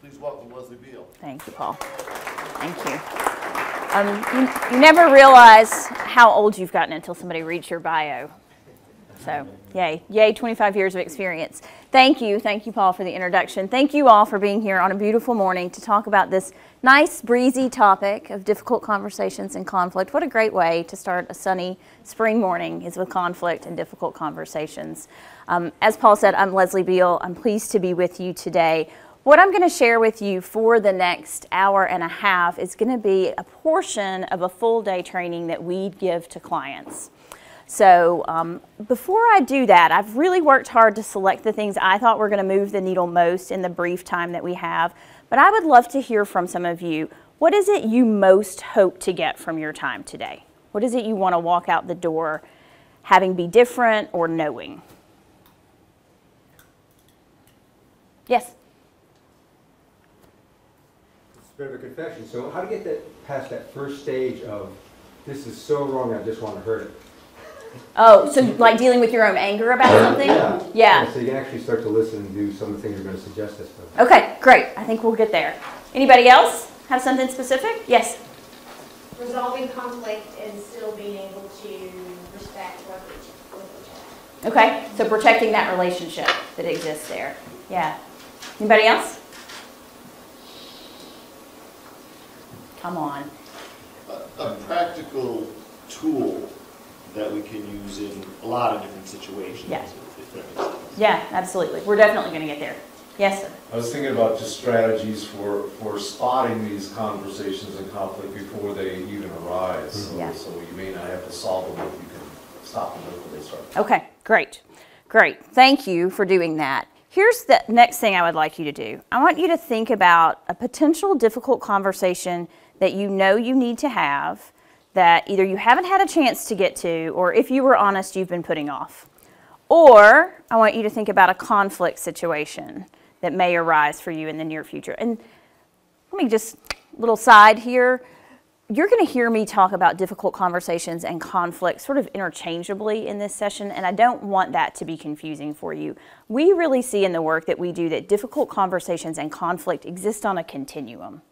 Please welcome Leslie Beale. Thank you, Paul. Thank you. Um, you, you never realize how old you've gotten until somebody reads your bio. So, yay, yay, 25 years of experience. Thank you, thank you, Paul, for the introduction. Thank you all for being here on a beautiful morning to talk about this nice, breezy topic of difficult conversations and conflict. What a great way to start a sunny spring morning is with conflict and difficult conversations. Um, as Paul said, I'm Leslie Beale. I'm pleased to be with you today. What I'm going to share with you for the next hour and a half is going to be a portion of a full day training that we give to clients. So um, before I do that, I've really worked hard to select the things I thought were going to move the needle most in the brief time that we have. But I would love to hear from some of you. What is it you most hope to get from your time today? What is it you want to walk out the door having be different or knowing? Yes? It's a bit of a confession. So how to get that past that first stage of this is so wrong, I just want to hurt it. Oh, so like dealing with your own anger about something? Yeah. Yeah. So you can actually start to listen and do some of the things you're going to suggest us to. Okay, great. I think we'll get there. Anybody else have something specific? Yes. resolving conflict and still being able to respect work each, with each other. Okay, so protecting that relationship that exists there. Yeah. Anybody else? Come on. A, a practical tool that we can use in a lot of different situations. Yeah. if- if that. Yeah, absolutely. We're definitely going to get there. Yes, sir. I was thinking about just strategies for, for spotting these conversations and conflict before they even arise. Mm-hmm. So- Yeah. So you may not have to solve them, but you can stop them before they start. Okay, great. Great. Thank you for doing that. Here's the next thing I would like you to do. I want you to think about a potential difficult conversation that you know you need to have that either you haven't had a chance to get to, or if you were honest, you've been putting off. Or I want you to think about a conflict situation that may arise for you in the near future. And let me just, little side here. You're going to hear me talk about difficult conversations and conflict sort of interchangeably in this session, and I don't want that to be confusing for you. We really see in the work that we do that difficult conversations and conflict exist on a continuum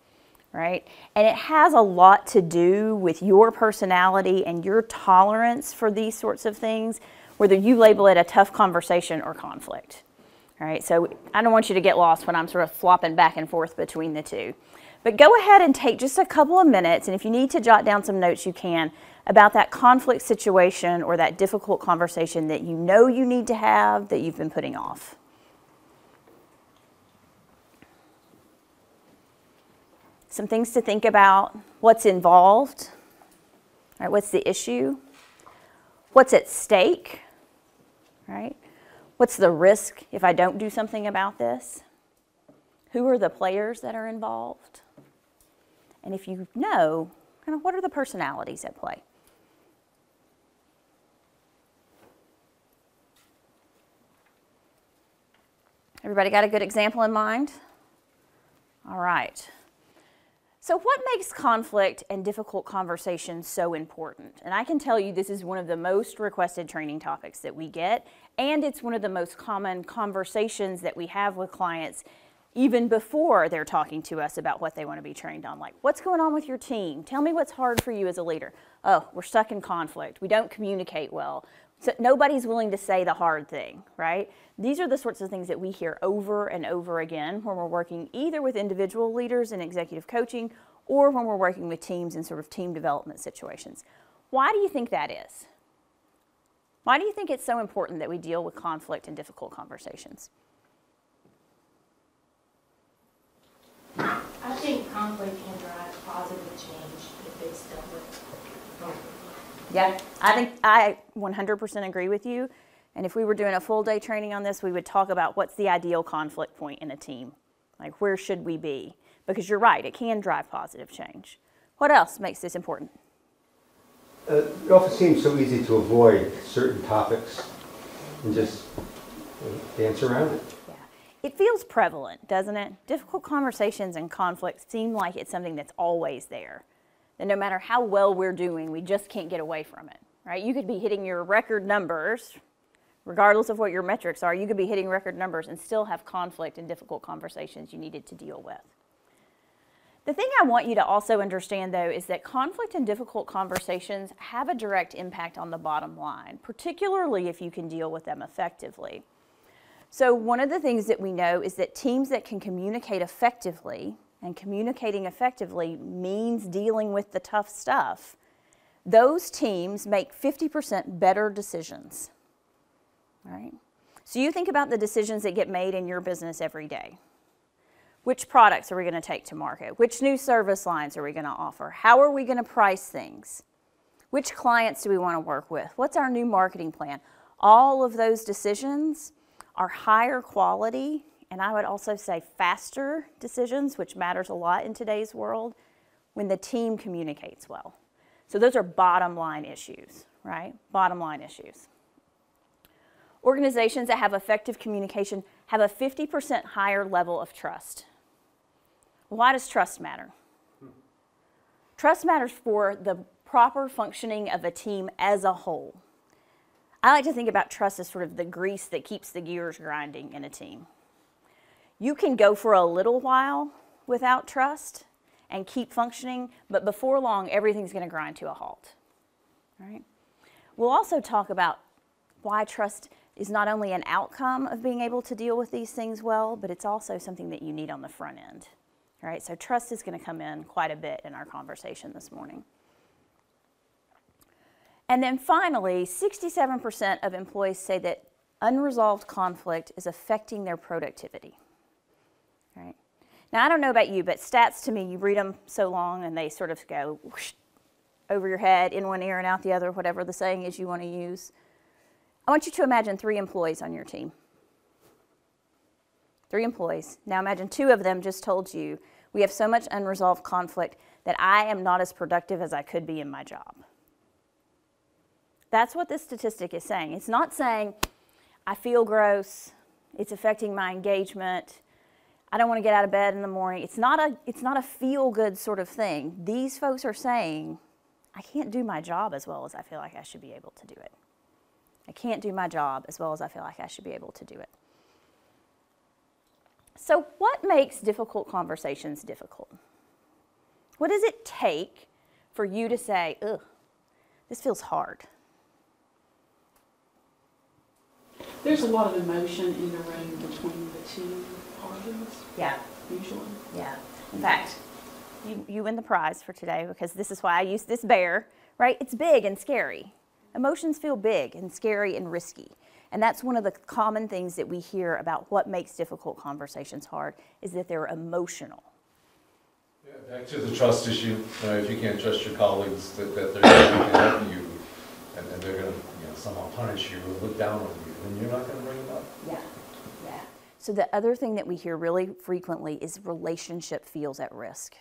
right? And it has a lot to do with your personality and your tolerance for these sorts of things, whether you label it a tough conversation or conflict. All right, so I don't want you to get lost when I'm sort of flopping back and forth between the two. But go ahead and take just a couple of minutes, and if you need to jot down some notes, you can, about that conflict situation or that difficult conversation that you know you need to have that you've been putting off. Some things to think about what's involved, right? What's the issue? What's at stake, right? What's the risk if I don't do something about this? Who are the players that are involved? And if you know, kind of what are the personalities at play? Everybody got a good example in mind? All right. So, what makes conflict and difficult conversations so important? And I can tell you this is one of the most requested training topics that we get, and it's one of the most common conversations that we have with clients even before they're talking to us about what they want to be trained on. Like, what's going on with your team? Tell me what's hard for you as a leader. Oh, we're stuck in conflict. We don't communicate well. So nobody's willing to say the hard thing, right? These are the sorts of things that we hear over and over again when we're working either with individual leaders in executive coaching or when we're working with teams in sort of team development situations. Why do you think that is? Why do you think it's so important that we deal with conflict and difficult conversations? I think conflict can drive positive change if it's dealt with. Yeah, I think I 100% agree with you. And if we were doing a full day training on this, we would talk about what's the ideal conflict point in a team. Like, where should we be? Because you're right, it can drive positive change. What else makes this important? Uh, it often seems so easy to avoid certain topics and just dance around it. Yeah. It feels prevalent, doesn't it? Difficult conversations and conflicts seem like it's something that's always there. That no matter how well we're doing, we just can't get away from it, right? You could be hitting your record numbers regardless of what your metrics are, you could be hitting record numbers and still have conflict and difficult conversations you needed to deal with. The thing I want you to also understand, though, is that conflict and difficult conversations have a direct impact on the bottom line, particularly if you can deal with them effectively. So, one of the things that we know is that teams that can communicate effectively, and communicating effectively means dealing with the tough stuff, those teams make 50% better decisions. All right? So, you think about the decisions that get made in your business every day. Which products are we going to take to market? Which new service lines are we going to offer? How are we going to price things? Which clients do we want to work with? What's our new marketing plan? All of those decisions are higher quality, and I would also say faster decisions, which matters a lot in today's world, when the team communicates well. So those are bottom line issues, right? Bottom line issues. Organizations that have effective communication have a 50% higher level of trust. Why does trust matter? Trust matters for the proper functioning of a team as a whole. I like to think about trust as sort of the grease that keeps the gears grinding in a team. You can go for a little while without trust and keep functioning, but before long, everything's going to grind to a halt. Right? We'll also talk about why trust is not only an outcome of being able to deal with these things well, but it's also something that you need on the front end. All right, so trust is going to come in quite a bit in our conversation this morning. And then finally, 67% of employees say that unresolved conflict is affecting their productivity. Right. Now, I don't know about you, but stats to me, you read them so long and they sort of go whoosh, over your head, in one ear and out the other, whatever the saying is you want to use. I want you to imagine three employees on your team three employees. Now imagine two of them just told you, we have so much unresolved conflict that I am not as productive as I could be in my job. That's what this statistic is saying. It's not saying, I feel gross, it's affecting my engagement, I don't want to get out of bed in the morning. It's not a, it's not a feel good sort of thing. These folks are saying, I can't do my job as well as I feel like I should be able to do it. I can't do my job as well as I feel like I should be able to do it. So, what makes difficult conversations difficult? What does it take for you to say, ugh, this feels hard? There's a lot of emotion in the room between the two parties, Yeah, usually. yeah. In fact, you, you win the prize for today because this is why I use this bear, right? It's big and scary. Emotions feel big and scary and risky. And that's one of the common things that we hear about what makes difficult conversations hard is that they're emotional. Yeah, Back to the trust issue, uh, if you can't trust your colleagues that, that they're going to help you, and, and they're gonna, you know, somehow punish you or look down on you, then you're not gonna bring it up. Yeah, yeah. So the other thing that we hear really frequently is relationship feels at risk,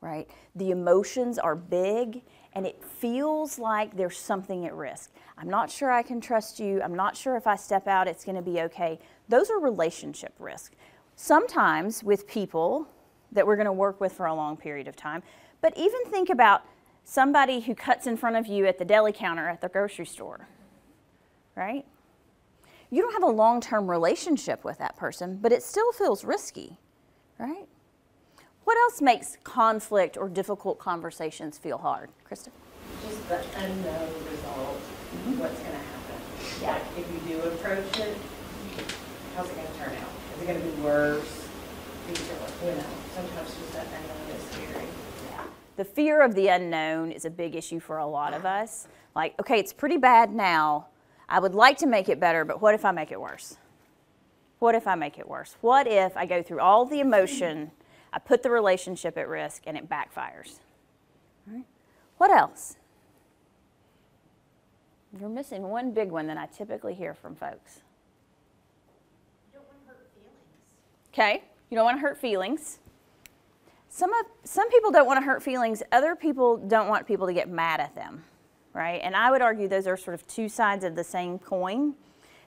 right? The emotions are big and it feels like there's something at risk. I'm not sure I can trust you. I'm not sure if I step out it's going to be okay. Those are relationship risks. Sometimes with people that we're going to work with for a long period of time, but even think about somebody who cuts in front of you at the deli counter at the grocery store, right? You don't have a long term relationship with that person, but it still feels risky, right? What else makes conflict or difficult conversations feel hard? Krista? just the unknown result, mm-hmm. what's gonna happen. Yeah. Like, if you do approach it, how's it gonna turn out? Is it gonna be worse? You know, sometimes just that unknown is scary. The fear of the unknown is a big issue for a lot of us. Like, okay, it's pretty bad now. I would like to make it better, but what if I make it worse? What if I make it worse? What if I go through all the emotion, I put the relationship at risk, and it backfires? Right. What else? You're missing one big one that I typically hear from folks. You don't want to hurt feelings. Okay, you don't want to hurt feelings. Some of some people don't want to hurt feelings. Other people don't want people to get mad at them, right? And I would argue those are sort of two sides of the same coin.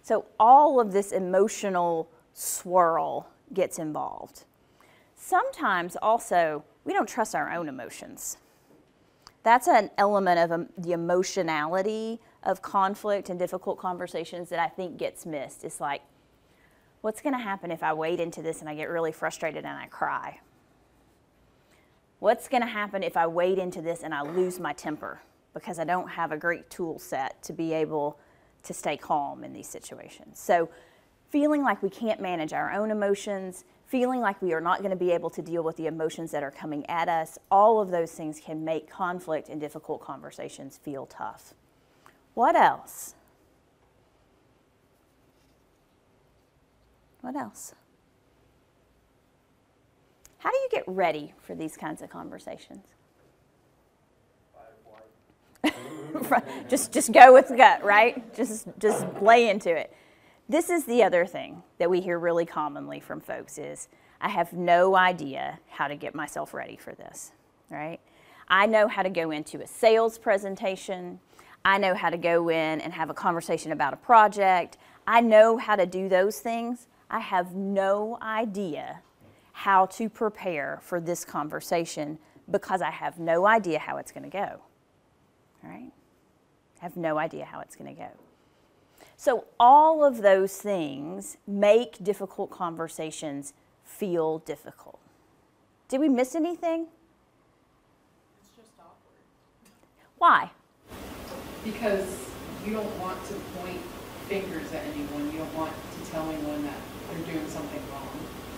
So all of this emotional swirl gets involved. Sometimes also we don't trust our own emotions. That's an element of um, the emotionality of conflict and difficult conversations that I think gets missed. It's like, what's going to happen if I wade into this and I get really frustrated and I cry? What's going to happen if I wade into this and I lose my temper because I don't have a great tool set to be able to stay calm in these situations? So, feeling like we can't manage our own emotions, feeling like we are not going to be able to deal with the emotions that are coming at us, all of those things can make conflict and difficult conversations feel tough. What else? What else? How do you get ready for these kinds of conversations? just just go with the gut, right? Just just lay into it. This is the other thing that we hear really commonly from folks is I have no idea how to get myself ready for this, right? I know how to go into a sales presentation. I know how to go in and have a conversation about a project. I know how to do those things. I have no idea how to prepare for this conversation because I have no idea how it's going to go. All right? Have no idea how it's going to go. So, all of those things make difficult conversations feel difficult. Did we miss anything? It's just awkward. Why? Because you don't want to point fingers at anyone. You don't want to tell anyone that they're doing something wrong.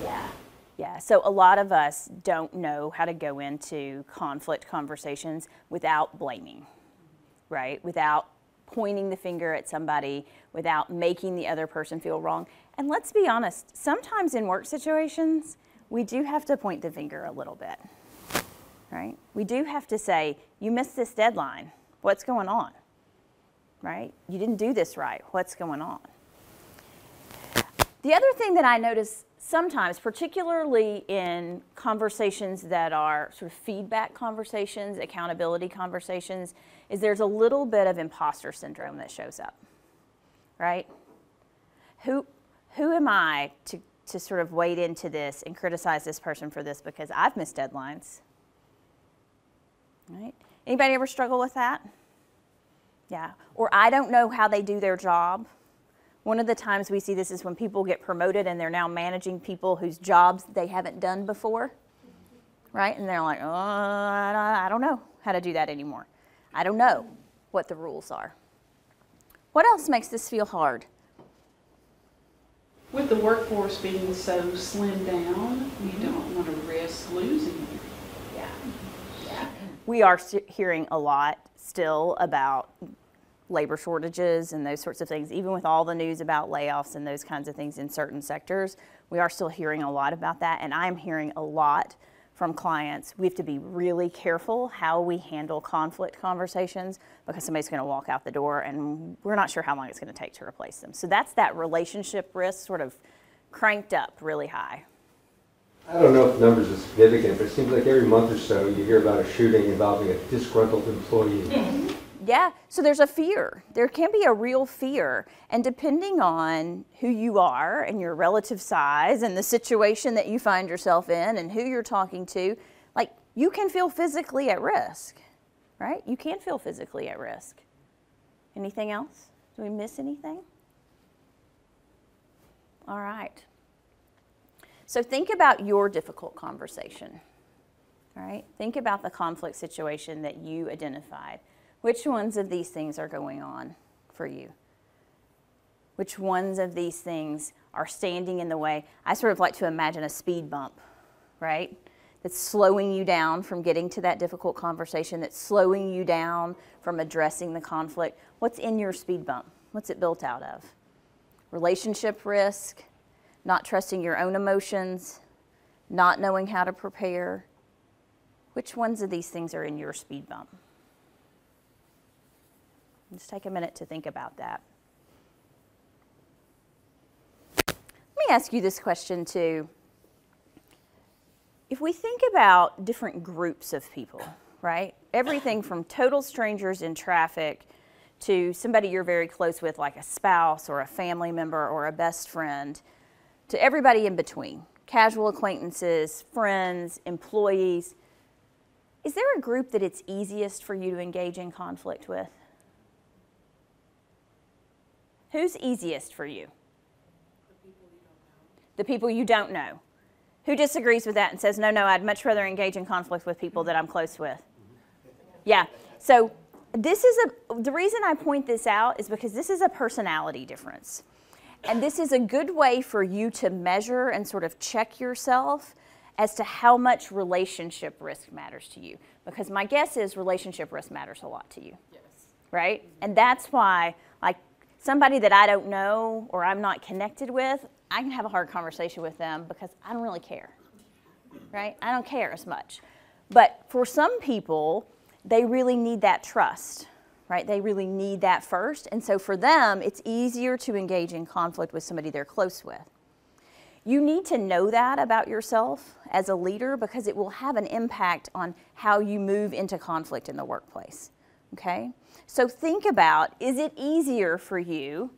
Yeah. Yeah, so a lot of us don't know how to go into conflict conversations without blaming, right? Without pointing the finger at somebody, without making the other person feel wrong. And let's be honest, sometimes in work situations, we do have to point the finger a little bit, right? We do have to say, you missed this deadline. What's going on? Right? You didn't do this right. What's going on? The other thing that I notice sometimes, particularly in conversations that are sort of feedback conversations, accountability conversations, is there's a little bit of imposter syndrome that shows up, right? Who, who am I to, to sort of wade into this and criticize this person for this because I've missed deadlines? Right? Anybody ever struggle with that? Yeah. Or I don't know how they do their job. One of the times we see this is when people get promoted and they're now managing people whose jobs they haven't done before, right? And they're like, oh, I don't know how to do that anymore. I don't know what the rules are. What else makes this feel hard? With the workforce being so slimmed down, you don't want to risk losing. Yeah. Yeah. We are hearing a lot still about labor shortages and those sorts of things. Even with all the news about layoffs and those kinds of things in certain sectors, we are still hearing a lot about that. And I'm hearing a lot from clients. We have to be really careful how we handle conflict conversations because somebody's going to walk out the door and we're not sure how long it's going to take to replace them. So that's that relationship risk sort of cranked up really high. I don't know if numbers are significant, but it seems like every month or so you hear about a shooting involving a disgruntled employee. Mm-hmm. Yeah, so there's a fear. There can be a real fear. And depending on who you are and your relative size and the situation that you find yourself in and who you're talking to, like you can feel physically at risk, right? You can feel physically at risk. Anything else? Do we miss anything? All right. So think about your difficult conversation. All right? Think about the conflict situation that you identified. Which ones of these things are going on for you? Which ones of these things are standing in the way? I sort of like to imagine a speed bump, right? That's slowing you down from getting to that difficult conversation, that's slowing you down from addressing the conflict. What's in your speed bump? What's it built out of? Relationship risk, not trusting your own emotions, not knowing how to prepare. Which ones of these things are in your speed bump? Just take a minute to think about that. Let me ask you this question too. If we think about different groups of people, right? Everything from total strangers in traffic to somebody you're very close with, like a spouse or a family member or a best friend, to everybody in between casual acquaintances, friends, employees Is there a group that it's easiest for you to engage in conflict with? Who's easiest for you? The people you don't know. Who disagrees with that and says, no, no, I'd much rather engage in conflict with people that I'm close with? Yeah. So this is a the reason I point this out is because this is a personality difference. And this is a good way for you to measure and sort of check yourself as to how much relationship risk matters to you. Because my guess is relationship risk matters a lot to you. Yes. Right? And that's why, like, somebody that I don't know or I'm not connected with, I can have a hard conversation with them because I don't really care. Right? I don't care as much. But for some people, they really need that trust, right? They really need that first. And so for them, it's easier to engage in conflict with somebody they're close with. You need to know that about yourself as a leader because it will have an impact on how you move into conflict in the workplace. Okay? So think about is it easier for you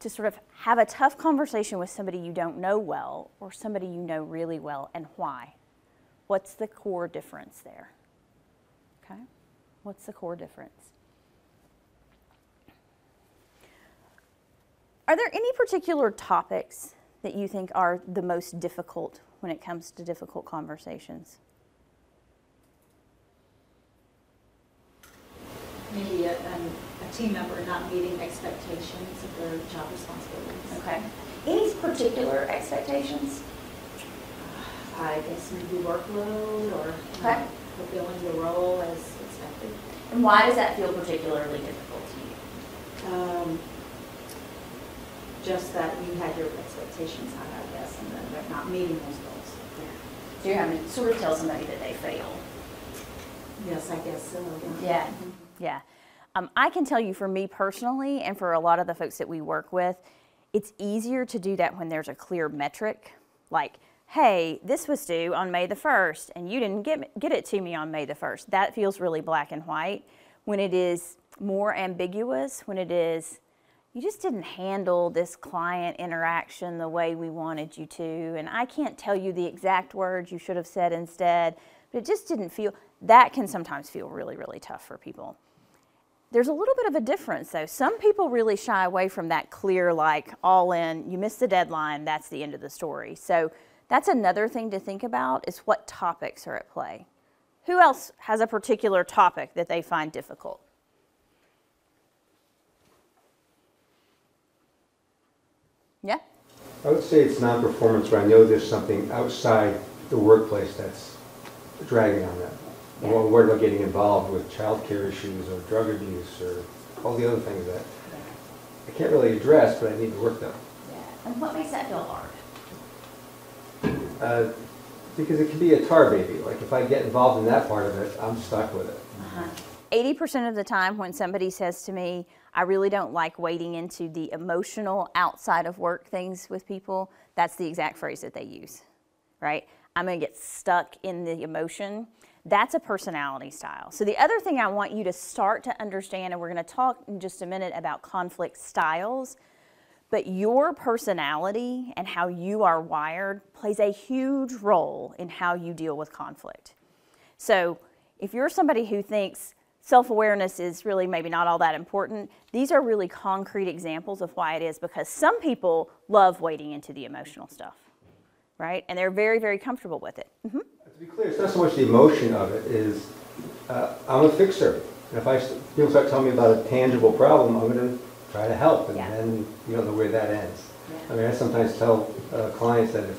to sort of have a tough conversation with somebody you don't know well or somebody you know really well and why? What's the core difference there? Okay? What's the core difference? Are there any particular topics that you think are the most difficult when it comes to difficult conversations? Maybe a, um, a team member not meeting expectations of their job responsibilities. Okay. Any particular expectations? I guess maybe workload or Okay. not fulfilling the role as expected. And why does that feel particularly difficult to you? Um, Just that you had your expectations high, I guess, and then they're not meeting those goals. So you're having to sort of tell somebody that they failed. Yes, I guess so. Yeah. Yeah. Um, I can tell you for me personally, and for a lot of the folks that we work with, it's easier to do that when there's a clear metric. Like, hey, this was due on May the 1st, and you didn't get, get it to me on May the 1st. That feels really black and white. When it is more ambiguous, when it is, you just didn't handle this client interaction the way we wanted you to, and I can't tell you the exact words you should have said instead, but it just didn't feel, that can sometimes feel really, really tough for people. There's a little bit of a difference though. Some people really shy away from that clear, like all in, you miss the deadline, that's the end of the story. So that's another thing to think about is what topics are at play. Who else has a particular topic that they find difficult? Yeah? I would say it's non-performance where I know there's something outside the workplace that's dragging on that. Yeah. Or where they're getting involved with child care issues or drug abuse or all the other things that I can't really address, but I need to work them. Yeah. And what makes that feel hard? Uh, Because it can be a tar baby, like if I get involved in that part of it, I'm stuck with it. 80% of the time when somebody says to me, I really don't like wading into the emotional outside of work things with people, that's the exact phrase that they use, right? I'm gonna get stuck in the emotion. That's a personality style. So, the other thing I want you to start to understand, and we're gonna talk in just a minute about conflict styles, but your personality and how you are wired plays a huge role in how you deal with conflict. So, if you're somebody who thinks self awareness is really maybe not all that important, these are really concrete examples of why it is because some people love wading into the emotional stuff, right? And they're very, very comfortable with it. Mhm. To be clear, it's not so much the emotion of it, is uh, I'm a fixer. And if I, s- people start telling me about a tangible problem, I'm going to try to help, and Yeah. then you don't know where that ends. I mean, I sometimes tell uh, clients that if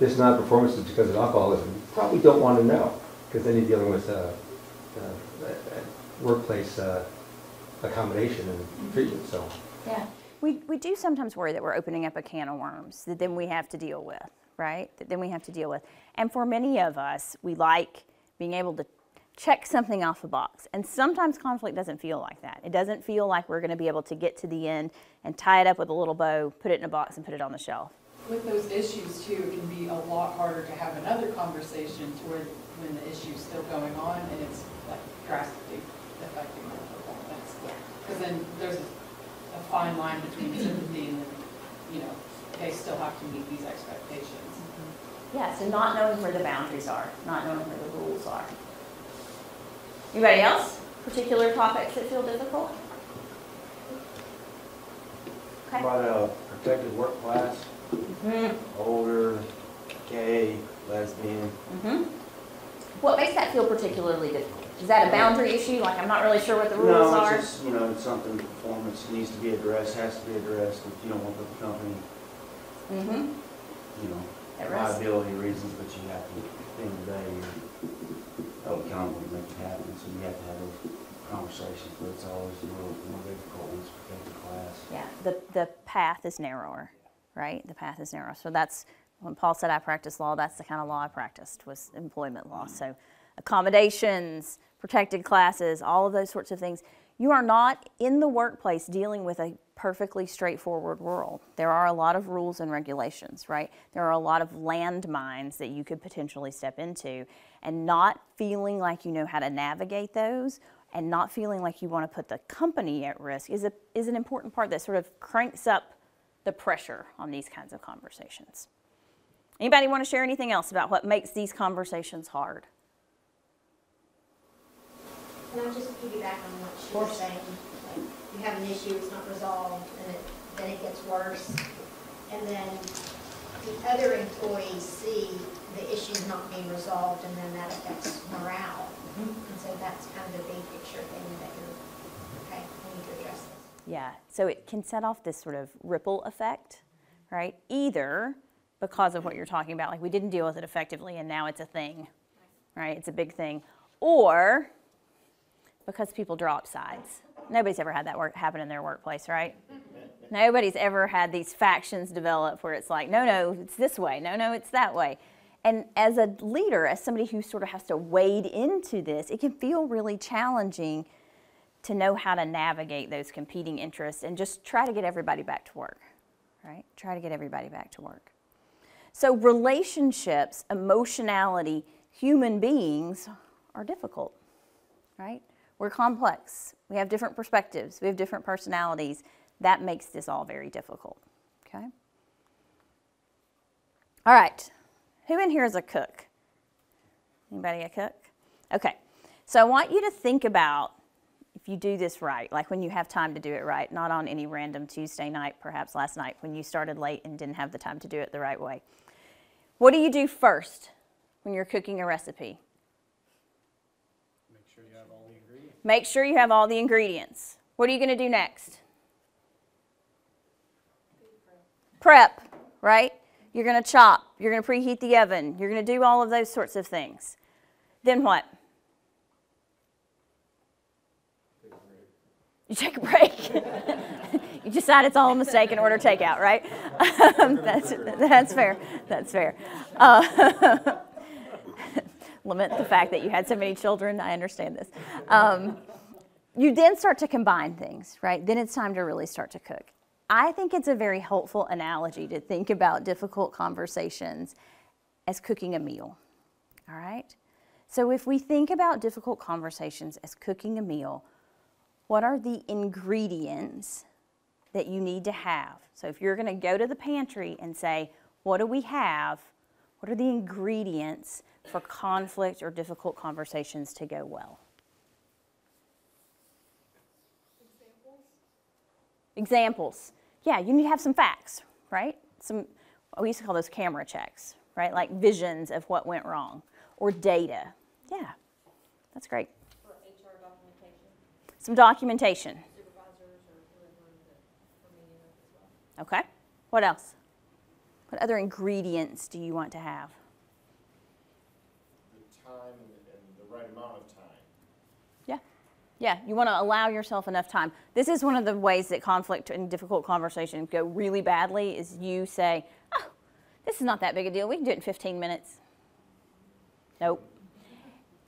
this non-performance is because of alcoholism, you probably don't want to know, because then you're dealing with uh, uh, a- a workplace uh, accommodation and treatment, so. Yeah. We, we do sometimes worry that we're opening up a can of worms that then we have to deal with, right? That then we have to deal with. And for many of us, we like being able to check something off the box. And sometimes conflict doesn't feel like that. It doesn't feel like we're going to be able to get to the end and tie it up with a little bow, put it in a box, and put it on the shelf. With those issues too, it can be a lot harder to have another conversation to where, when the issue's still going on and it's like drastically affecting their performance. Because then there's a fine line between sympathy and, you know, they still have to meet these expectations. Yeah, so not knowing where the boundaries are, not knowing where the rules are. Anybody else? Particular topics that feel difficult? Okay. About a protected work class, Mhm. older, gay, lesbian. Mhm. What makes that feel particularly difficult? Is that a boundary issue? Like I'm not really sure what the rules No, are? it's just, you know, it's something, performance needs to be addressed, has to be addressed, if you don't want the company, Mm-hmm. you know, At risk. liability reasons, but you have to, at the end of the day, you're held accountable to make it happen, so you have to have those conversations, but it's always a little more difficult when it's protected class. Yeah, the, the path is narrower, right? The path is narrower. So that's, when Paul said I practice law, that's the kind of law I practiced, was employment law. So accommodations, protected classes, all of those sorts of things. You are not in the workplace dealing with a perfectly straightforward world. There are a lot of rules and regulations, right? There are a lot of landmines that you could potentially step into, and not feeling like you know how to navigate those and not feeling like you want to put the company at risk is, a, is an important part that sort of cranks up the pressure on these kinds of conversations. Anybody want to share anything else about what makes these conversations hard? Can I just piggyback on what she was saying? You have an issue, it's not resolved, and it, then it gets worse. And then the other employees see the issue's not being resolved, and then that affects morale. Mm-hmm. And so that's kind of the big picture thing that you're, okay, we need to address this. Yeah, so it can set off this sort of ripple effect, right? Either because of what you're talking about, like we didn't deal with it effectively and now it's a thing, right? It's a big thing. Or because people drop sides. Nobody's ever had that work happen in their workplace, right? Nobody's ever had these factions develop where it's like, no, no, it's this way. No, no, it's that way. And as a leader, as somebody who sort of has to wade into this, it can feel really challenging to know how to navigate those competing interests and just try to get everybody back to work, right? Try to get everybody back to work. So, relationships, emotionality, human beings are difficult, right? We're complex. We have different perspectives. We have different personalities. That makes this all very difficult, okay? All right. Who in here is a cook? Anybody a cook? Okay. So I want you to think about if you do this right, like when you have time to do it right, not on any random Tuesday night, perhaps last night when you started late and didn't have the time to do it the right way. What do you do first when you're cooking a recipe? Make sure you have all the ingredients. Make sure you have all the ingredients. What are you going to do next? Prep, right? You're going to chop. You're going to preheat the oven. You're going to do all of those sorts of things. Then what? You take a break. you decide it's all a mistake and order takeout, right? Um, that's, that's fair. That's fair. Uh, lament the fact that you had so many children. I understand this. Um, you then start to combine things, right? Then it's time to really start to cook. I think it's a very helpful analogy to think about difficult conversations as cooking a meal, all right? So if we think about difficult conversations as cooking a meal, what are the ingredients that you need to have? So if you're going to go to the pantry and say, what do we have? What are the ingredients for conflict or difficult conversations to go well? Examples. Yeah, you need to have some facts, right? Some, we used to call those camera checks, right? Like visions of what went wrong or data. Yeah, that's great. For HR documentation, Some documentation. supervisors or whoever that we're meeting with as well. Okay. What else? What other ingredients do you want to have? Time and and the right amount of time. Yeah. Yeah, you want to allow yourself enough time. This is one of the ways that conflict and difficult conversations go really badly is you say, "Oh, this is not that big a deal. We can do it in 15 minutes." Nope.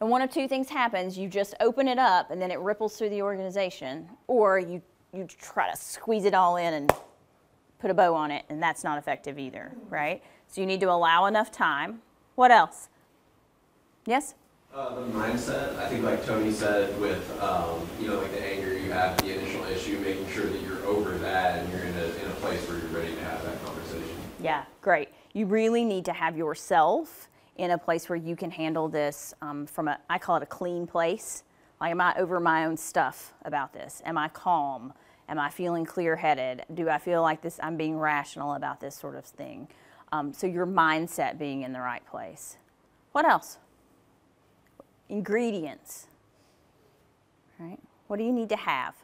And one of two things happens, you just open it up and then it ripples through the organization, or you you try to squeeze it all in and put a bow on it, and that's not effective either, right? So you need to allow enough time. What else? Yes? Uh, the mindset, I think like Tony said with, um, you know, like the anger you have, the initial issue, making sure that you're over that and you're in a, in a place where you're ready to have that conversation. Yeah, great. You really need to have yourself in a place where you can handle this um, from a, I call it a clean place. Like, am I over my own stuff about this? Am I calm? Am I feeling clear headed? Do I feel like this, I'm being rational about this sort of thing? Um, so, your mindset being in the right place. What else? Ingredients. Right? What do you need to have?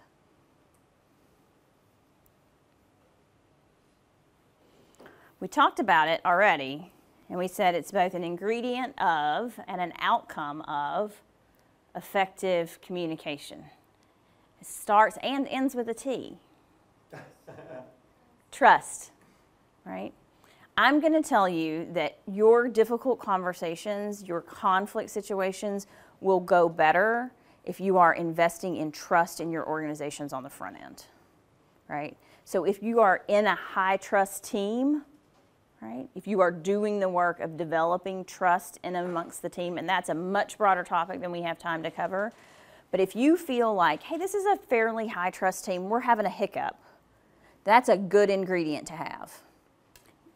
We talked about it already, and we said it's both an ingredient of and an outcome of effective communication. It starts and ends with a T. Trust, right? I'm going to tell you that your difficult conversations, your conflict situations will go better if you are investing in trust in your organizations on the front end, right? So if you are in a high trust team, right? If you are doing the work of developing trust in amongst the team, and that's a much broader topic than we have time to cover. But if you feel like, hey, this is a fairly high trust team, we're having a hiccup, that's a good ingredient to have.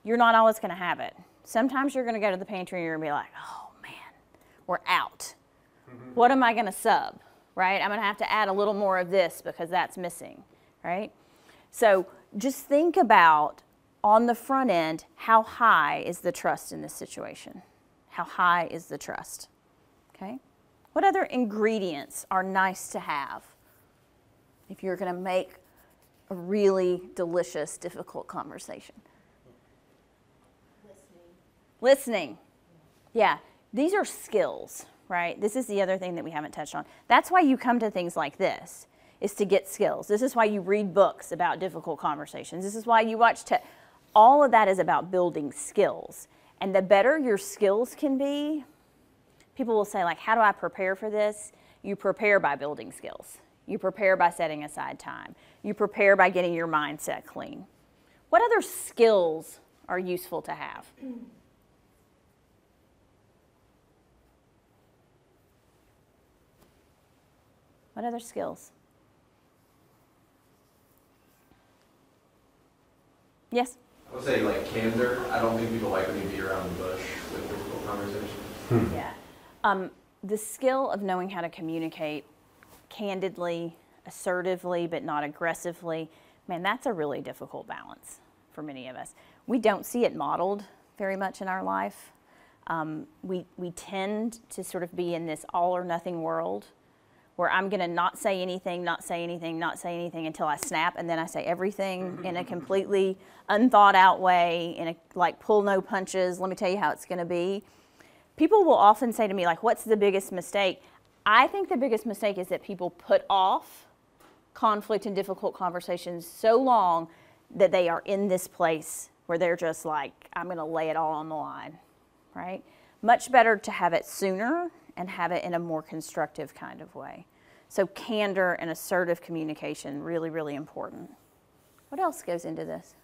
You're not always going to have it. Sometimes you're going to go to the pantry and you're going to be like, oh man, we're out. Mm-hmm. What am I going to sub? Right? I'm going to have to add a little more of this because that's missing. Right? So just think about on the front end, how high is the trust in this situation? How high is the trust? Okay? What other ingredients are nice to have if you're going to make a really delicious, difficult conversation? Listening. Yeah, these are skills, right? This is the other thing that we haven't touched on. That's why you come to things like this is to get skills. This is why you read books about difficult conversations. This is why you watch te- all of that is about building skills. And the better your skills can be, people will say like, "How do I prepare for this?" You prepare by building skills. You prepare by setting aside time. You prepare by getting your mindset clean. What other skills are useful to have? What other skills? Yes? I would say like candor. I don't think people like when you beat around the bush with difficult conversations. Yeah. Um, the skill of knowing how to communicate candidly, assertively, but not aggressively, man, that's a really difficult balance for many of us. We don't see it modeled very much in our life. Um, we, we tend to sort of be in this all or nothing world where I'm going to not say anything, not say anything, not say anything until I snap, and then I say everything in a completely unthought out way, in a like pull no punches. Let me tell you how it's going to be. People will often say to me, like, what's the biggest mistake? I think the biggest mistake is that people put off conflict and difficult conversations so long that they are in this place where they're just like, I'm going to lay it all on the line, right? Much better to have it sooner and have it in a more constructive kind of way. So, candor and assertive communication, really, really important. What else goes into this?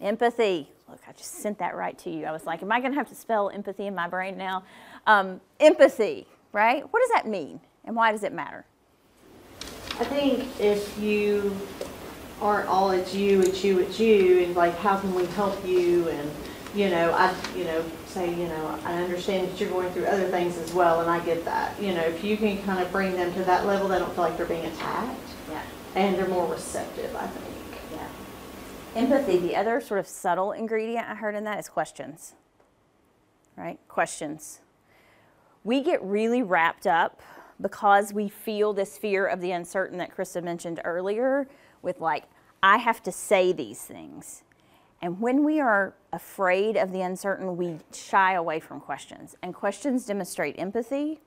Empathy. Look, I just sent that right to you. I was like, am I going to have to spell empathy in my brain now? Um, empathy, right? What does that mean? And why does it matter? I think if you aren't all it's you, it's you, it's you, and like, how can we help you? And, you know, I, you know, say, you know, I understand that you're going through other things as well, and I get that. You know, if you can kind of bring them to that level, they don't feel like they're being attacked, Yeah. and they're more receptive, I think. Yeah. Empathy, the other sort of subtle ingredient I heard in that is questions. Right? Questions. We get really wrapped up because we feel this fear of the uncertain that Krista mentioned earlier with like, I have to say these things. And when we are afraid of the uncertain, we shy away from questions. And questions demonstrate empathy,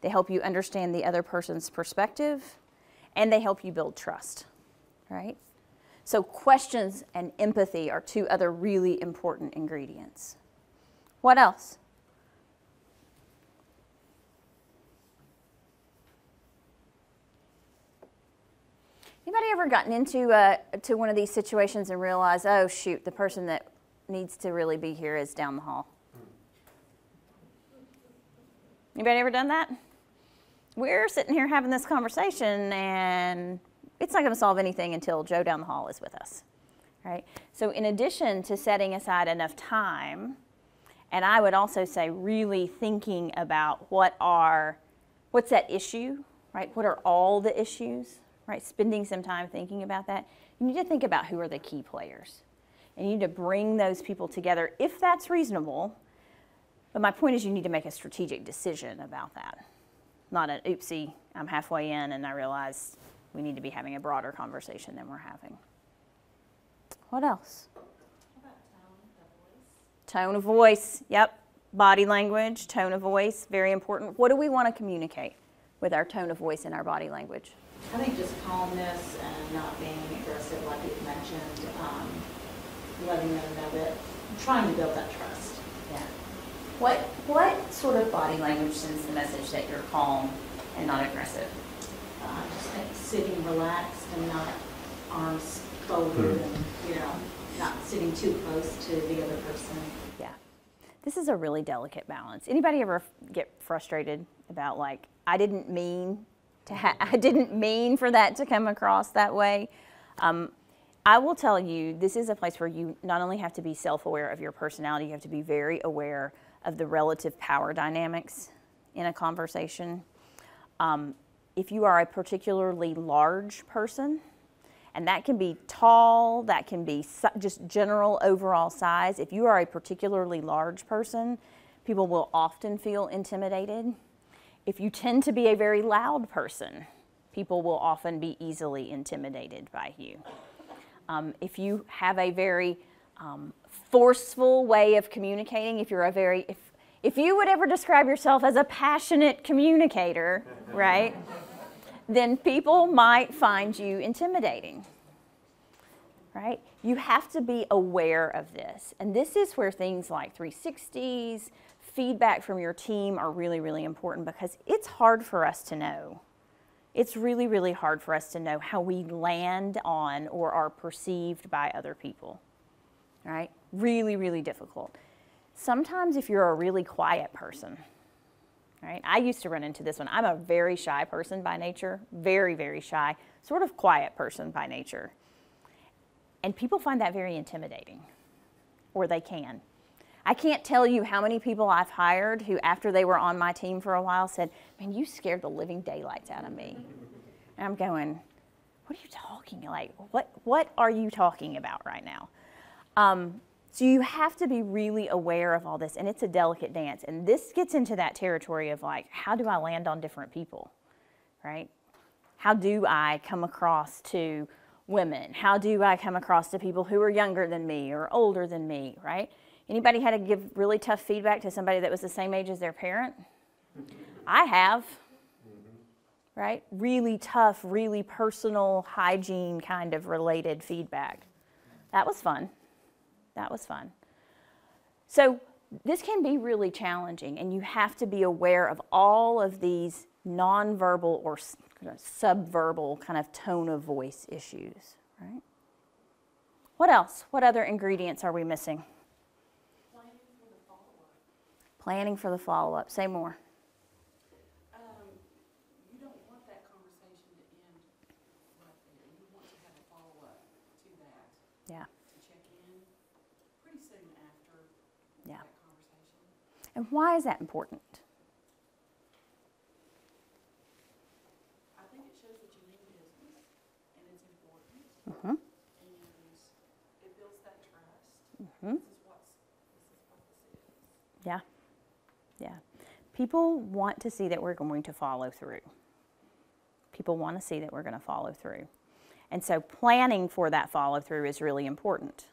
they help you understand the other person's perspective, and they help you build trust, right? So, questions and empathy are two other really important ingredients. What else? Anybody ever gotten into uh, to one of these situations and realized, oh shoot, the person that needs to really be here is down the hall? Anybody ever done that? We're sitting here having this conversation, and it's not going to solve anything until Joe down the hall is with us, right? So, in addition to setting aside enough time And I would also say really thinking about what are, what's that issue, right? What are all the issues, right? Spending some time thinking about that. You need to think about who are the key players. And you need to bring those people together if that's reasonable. But my point is, you need to make a strategic decision about that. Not an oopsie, I'm halfway in and I realize we need to be having a broader conversation than we're having. What else? Tone of voice, yep. Body language, tone of voice, very important. What do we want to communicate with our tone of voice and our body language? I think just calmness and not being aggressive, like you've mentioned, um, letting them know that, trying to build that trust. Yeah. What what sort of body language sends the message that you're calm and not aggressive? Uh, just like sitting relaxed and not arms folded and, you know, not sitting too close to the other person. Yeah. This is a really delicate balance. Anybody ever get frustrated about like I didn't mean to ha- I didn't mean for that to come across that way? Um, I will tell you, this is a place where you not only have to be self-aware of your personality, you have to be very aware of the relative power dynamics in a conversation. Um, if you are a particularly large person, and that can be tall, that can be just general overall size. If you are a particularly large person, people will often feel intimidated. If you tend to be a very loud person, people will often be easily intimidated by you. Um, if you have a very um, forceful way of communicating, if you're a very, if, if you would ever describe yourself as a passionate communicator, right, then people might find you intimidating. Right? You have to be aware of this. And this is where things like 360s, feedback from your team are really, really important because it's hard for us to know. It's really, really hard for us to know how we land on or are perceived by other people. Right? Really, really difficult. Sometimes, if you're a really quiet person, right? I used to run into this one. I'm a very shy person by nature, very, very shy, sort of quiet person by nature. And people find that very intimidating, or they can. I can't tell you how many people I've hired who, after they were on my team for a while, said, Man, you scared the living daylights out of me. And I'm going, What are you talking like? What, what are you talking about right now? Um, so you have to be really aware of all this, and it's a delicate dance. And this gets into that territory of like, how do I land on different people, right? How do I come across to women? How do I come across to people who are younger than me or older than me, right? Anybody had to give really tough feedback to somebody that was the same age as their parent? I have. Right? Really tough, really personal, hygiene kind of related feedback. That was fun. That was fun. So, this can be really challenging, and you have to be aware of all of these nonverbal or uh, subverbal kind of tone of voice issues, right? What else? What other ingredients are we missing? Planning for the follow up. Say more. Um, you don't want that conversation to end right there. You want to have a follow-up to that, Yeah, to check in pretty soon after yeah. that conversation. And why is that important? I think it shows that you mean business and it's important hmm and it builds that trust. hmm This is what's, this is what this is. Yeah, yeah. People want to see that we're going to follow through. People want to see that we're going to follow through. And so planning for that follow through is really important,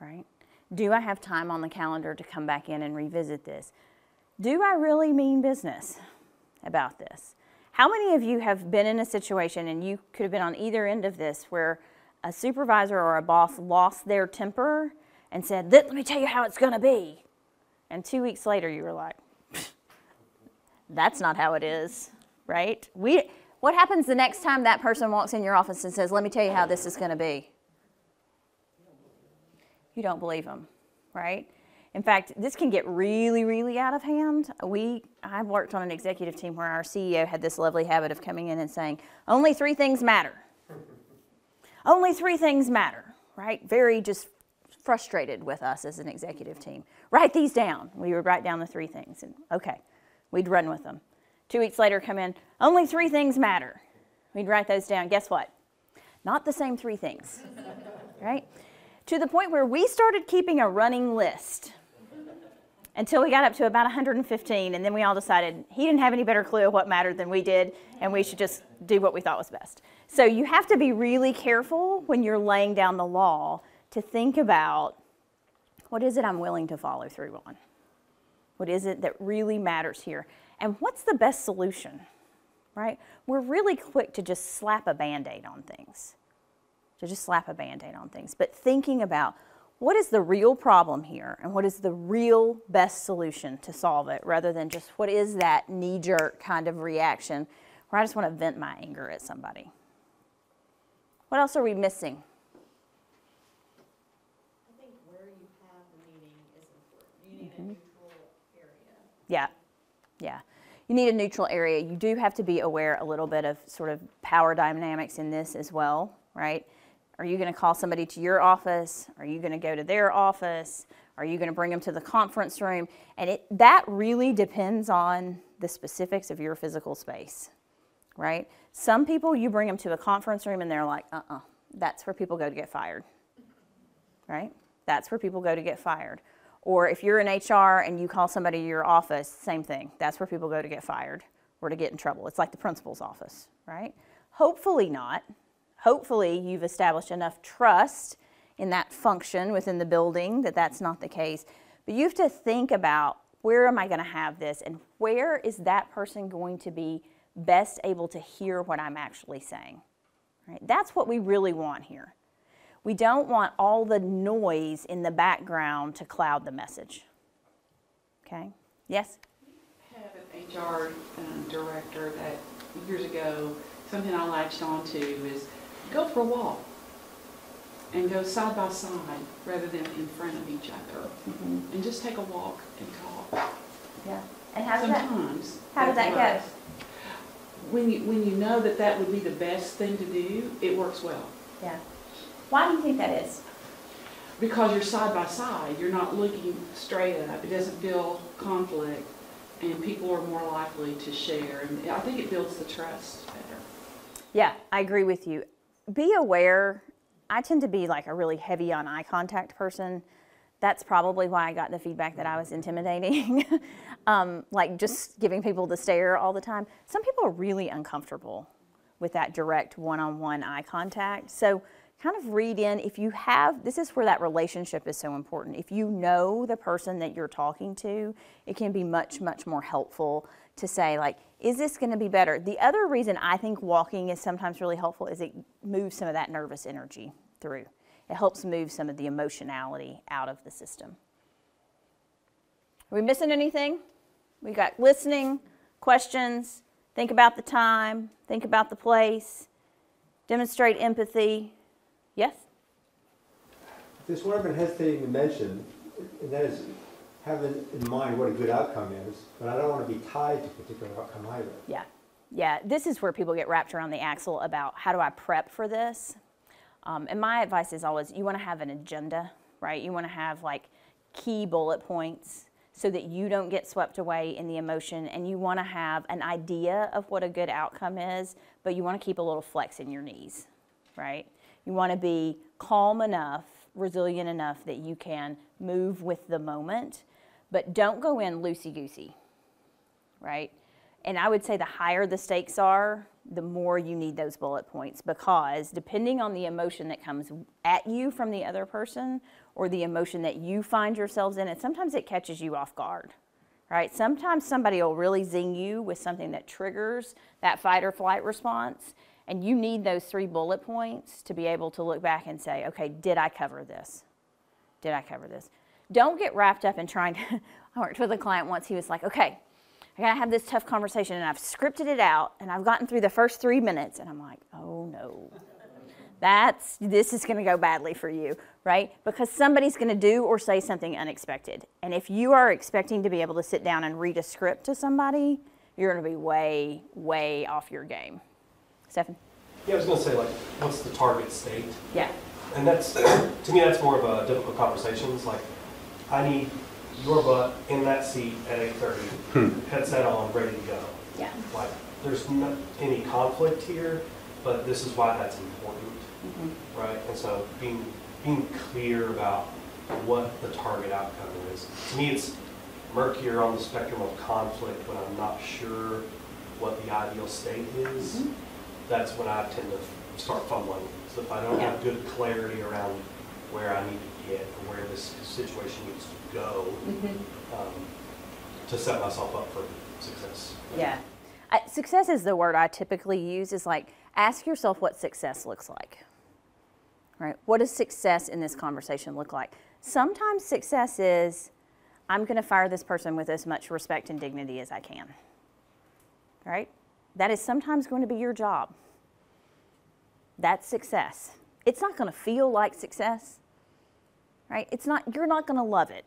right? Do I have time on the calendar to come back in and revisit this? Do I really mean business about this? How many of you have been in a situation, and you could have been on either end of this, where a supervisor or a boss lost their temper and said, Let, me tell you how it's going to be? And two weeks later, you were like, That's not how it is, right? We, what happens the next time that person walks in your office and says, Let me tell you how this is going to be? You don't believe them, right? In fact, this can get really, really out of hand. We, I've worked on an executive team where our CEO had this lovely habit of coming in and saying, only three things matter. only three things matter, right? Very just frustrated with us as an executive team. Write these down. We would write down the three things, and okay, we'd run with them. Two weeks later, come in, only three things matter. We'd write those down. Guess what? Not the same three things, right? To the point where we started keeping a running list until we got up to about 115, and then we all decided he didn't have any better clue of what mattered than we did, and we should just do what we thought was best. So you have to be really careful when you're laying down the law to think about what is it I'm willing to follow through on? What is it that really matters here? And what's the best solution? Right? We're really quick to just slap a band aid on things, to just slap a band aid on things. But thinking about what is the real problem here and what is the real best solution to solve it rather than just what is that knee jerk kind of reaction where I just want to vent my anger at somebody. What else are we missing? I think where you have the meeting is important. You need a neutral area. Yeah, yeah. You need a neutral area. You do have to be aware a little bit of sort of power dynamics in this as well, right? Are you going to call somebody to your office? Are you going to go to their office? Are you going to bring them to the conference room? And it, that really depends on the specifics of your physical space, right? Some people, you bring them to a conference room and they're like, uh uh that's where people go to get fired, right? That's where people go to get fired. Or if you're in HR and you call somebody to your office, same thing. That's where people go to get fired or to get in trouble. It's like the principal's office, right? Hopefully not. Hopefully you've established enough trust in that function within the building that that's not the case. But you have to think about where am I going to have this and where is that person going to be best able to hear what I'm actually saying. Right? That's what we really want here. We don't want all the noise in the background to cloud the message. Okay? Yes? I have an HR um, director that years ago, something I latched onto is go for a walk and go side by side rather than in front of each other. Mm-hmm. And just take a walk and talk. Yeah. And how does that, Sometimes. how does that go? When you, when you know that that would be the best thing to do, it works well. Yeah. Why do you think that is? Because you're side by side, you're not looking straight up, it doesn't build conflict, and people are more likely to share. And I think it builds the trust better. Yeah, I agree with you. Be aware. I tend to be like a really heavy on eye contact person. That's probably why I got the feedback that I was intimidating. um, like just giving people the stare all the time. Some people are really uncomfortable with that direct one on one eye contact. So, kind of read in if you have this is where that relationship is so important. If you know the person that you're talking to, it can be much, much more helpful to say, like, is this going to be better? The other reason I think walking is sometimes really helpful is it moves some of that nervous energy through. It helps move some of the emotionality out of the system. Are we missing anything? We got listening, questions, think about the time, think about the place, demonstrate empathy. Yes? There's one I've been hesitating to mention, and that is having in mind what a good outcome is, but I don't want to be tied to a particular outcome either. Yeah. Yeah, this is where people get wrapped around the axle about how do I prep for this. Um, and my advice is always you want to have an agenda, right? You want to have like key bullet points so that you don't get swept away in the emotion and you want to have an idea of what a good outcome is, but you want to keep a little flex in your knees, right? You want to be calm enough, resilient enough that you can move with the moment, but don't go in loosey goosey, right? And I would say the higher the stakes are, the more you need those bullet points because depending on the emotion that comes at you from the other person or the emotion that you find yourselves in, and sometimes it catches you off guard, right? Sometimes somebody will really zing you with something that triggers that fight or flight response, and you need those three bullet points to be able to look back and say, okay, did I cover this? Did I cover this? Don't get wrapped up in trying to. I worked with a client once, he was like, okay, I gotta have this tough conversation, and I've scripted it out, and I've gotten through the first three minutes, and I'm like, oh no. That's, this is gonna go badly for you, right? Because somebody's gonna do or say something unexpected. And if you are expecting to be able to sit down and read a script to somebody, you're gonna be way, way off your game. Stefan? Yeah, I was gonna say, like, what's the target state? Yeah. and that's, to me, that's more of a difficult conversation. It's like, I need your butt in that seat at eight thirty, headset on, ready to go. Yeah. Like, there's not any conflict here, but this is why that's important, Mm-hmm. right? And so being, being clear about what the target outcome is. To me, it's murkier on the spectrum of conflict when I'm not sure what the ideal state is. Mhm. That's when I tend to start fumbling. So if I don't have good clarity around where I need to get, and where this situation needs to go, um, to set myself up for success. Yeah. I, success is the word I typically use is like ask yourself what success looks like. Right? What does success in this conversation look like? Sometimes success is I'm going to fire this person with as much respect and dignity as I can. Right? That is sometimes going to be your job. That's success. It's not going to feel like success. Right? It's not you're not going to love it.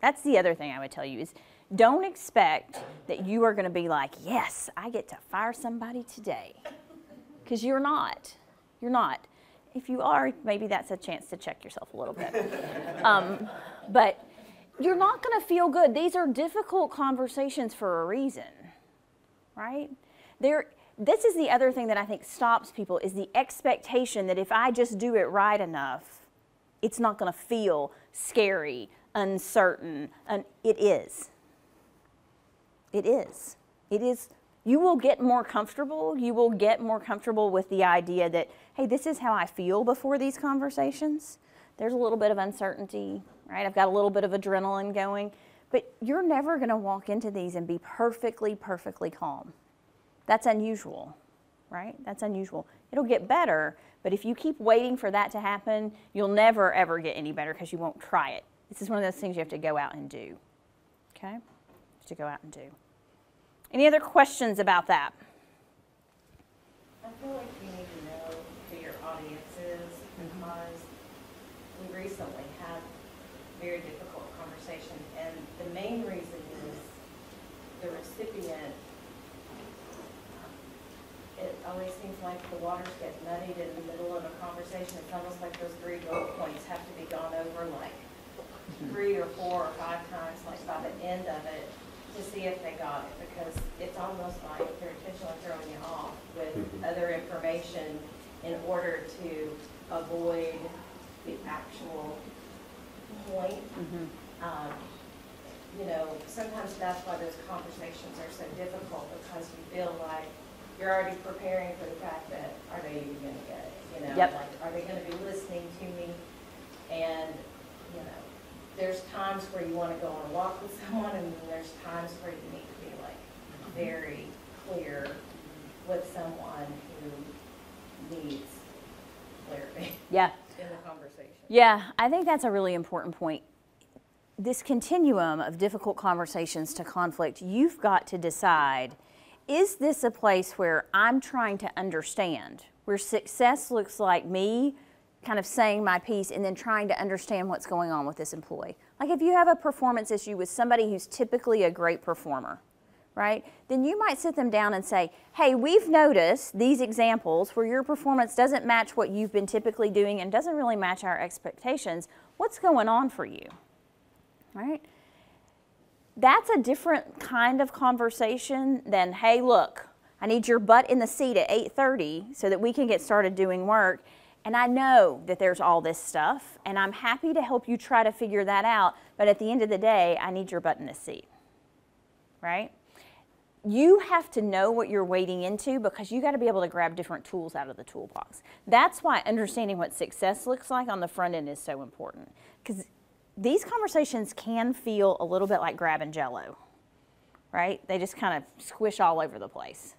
That's the other thing I would tell you is don't expect that you are going to be like, yes, I get to fire somebody today. Because you're not. You're not. If you are, maybe that's a chance to check yourself a little bit. um, but you're not going to feel good. These are difficult conversations for a reason, right? There, this is the other thing that I think stops people is the expectation that if I just do it right enough, it's not going to feel scary, uncertain. And it is. It is. It is. You will get more comfortable. You will get more comfortable with the idea that, hey, this is how I feel before these conversations. There's a little bit of uncertainty, right? I've got a little bit of adrenaline going. But you're never going to walk into these and be perfectly, perfectly calm. That's unusual, right? That's unusual. It'll get better, but if you keep waiting for that to happen, you'll never, ever get any better because you won't try it. This is one of those things you have to go out and do. Okay? To go out and do. Any other questions about that? I feel like you need to know who your audience is mm-hmm. because we recently had very difficult conversation and the main reason is the recipient, it always seems like the waters get muddied in the middle of a conversation. It's almost like those three bullet points have to be gone over like three or four or five times, like by the end of it, to see if they got it, because it's almost like they're intentionally throwing you off with other information in order to avoid the actual point. Um, You know, sometimes that's why those conversations are so difficult, because you feel like you're already preparing for the fact that, are they even gonna get it? You know, Yep. like, are they gonna be listening to me? And, you know, there's times where you want to go on a walk with someone, and then there's times where you need to be like very clear with someone who needs clarity Yeah. in the conversation. Yeah, I think that's a really important point. This continuum of difficult conversations to conflict, you've got to decide is this a place where I'm trying to understand, where success looks like me kind of saying my piece and then trying to understand what's going on with this employee? Like if you have a performance issue with somebody who's typically a great performer, right? Then you might sit them down and say, hey, we've noticed these examples where your performance doesn't match what you've been typically doing and doesn't really match our expectations. What's going on for you? Right? That's a different kind of conversation than, hey, look, I need your butt in the seat at 8:30 so that we can get started doing work. And I know that there's all this stuff, and I'm happy to help you try to figure that out. But at the end of the day, I need your butt in the seat. Right? you have to know what you're wading into because you got to be able to grab different tools out of the toolbox. That's why understanding what success looks like on the front end is so important because these conversations can feel a little bit like grabbing jello, right? They just kind of squish all over the place,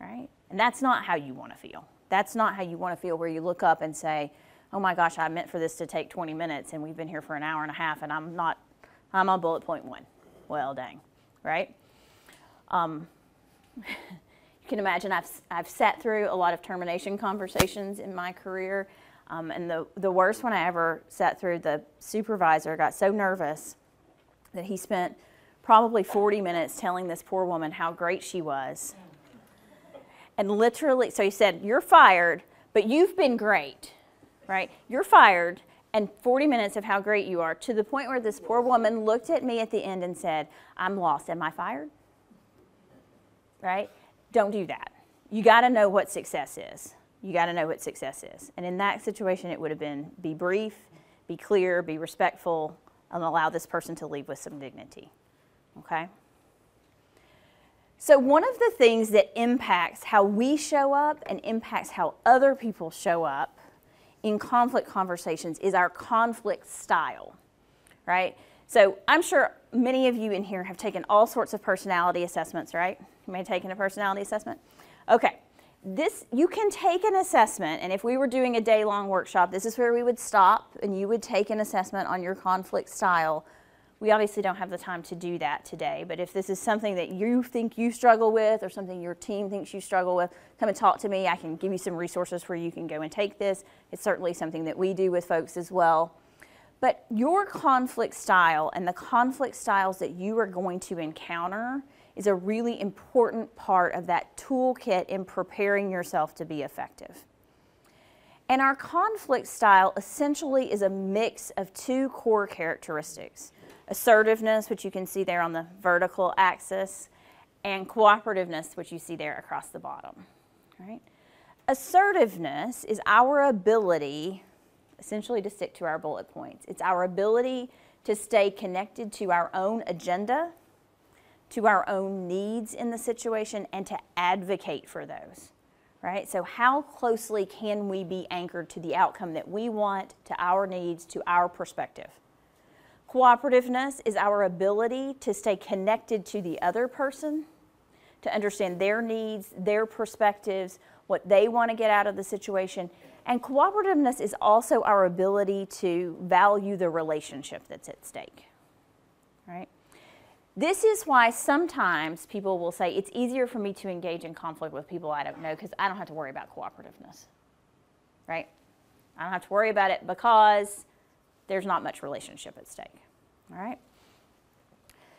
right? And that's not how you want to feel. That's not how you want to feel where you look up and say, oh my gosh, I meant for this to take 20 minutes and we've been here for an hour and a half and I'm not, I'm on bullet point one. Well, dang, right? Um, you can imagine I've, I've sat through a lot of termination conversations in my career. Um, and the, the worst one I ever sat through, the supervisor got so nervous that he spent probably 40 minutes telling this poor woman how great she was. And literally, so he said, You're fired, but you've been great. right? You're fired, and 40 minutes of how great you are to the point where this poor woman looked at me at the end and said, I'm lost. Am I fired? Right? Don't do that. You got to know what success is. You got to know what success is. And in that situation, it would have been be brief, be clear, be respectful, and allow this person to leave with some dignity. Okay? So, one of the things that impacts how we show up and impacts how other people show up in conflict conversations is our conflict style, right? So, I'm sure many of you in here have taken all sorts of personality assessments, right? You may have taken a personality assessment. Okay, this you can take an assessment, and if we were doing a day long workshop, this is where we would stop and you would take an assessment on your conflict style we obviously don't have the time to do that today, but if this is something that you think you struggle with or something your team thinks you struggle with, come and talk to me. I can give you some resources where you can go and take this. It's certainly something that we do with folks as well. But your conflict style and the conflict styles that you are going to encounter is a really important part of that toolkit in preparing yourself to be effective. And our conflict style essentially is a mix of two core characteristics assertiveness, which you can see there on the vertical axis, and cooperativeness, which you see there across the bottom. Right? Assertiveness is our ability, essentially to stick to our bullet points, it's our ability to stay connected to our own agenda, to our own needs in the situation, and to advocate for those. Right? So, how closely can we be anchored to the outcome that we want, to our needs, to our perspective? Cooperativeness is our ability to stay connected to the other person, to understand their needs, their perspectives, what they want to get out of the situation. And cooperativeness is also our ability to value the relationship that's at stake. Right? This is why sometimes people will say it's easier for me to engage in conflict with people I don't know because I don't have to worry about cooperativeness. Right? I don't have to worry about it because there's not much relationship at stake. All right?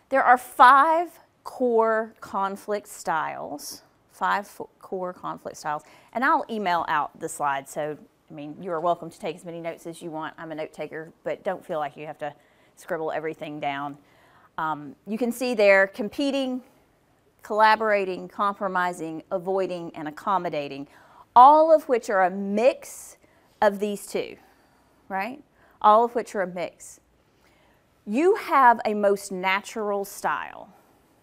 There are five core conflict styles, five core conflict styles, and I'll email out the slides. So, I mean, you are welcome to take as many notes as you want. I'm a note taker, but don't feel like you have to scribble everything down. Um, you can see there competing, collaborating, compromising, avoiding, and accommodating, all of which are a mix of these two, right? all of which are a mix. You have a most natural style,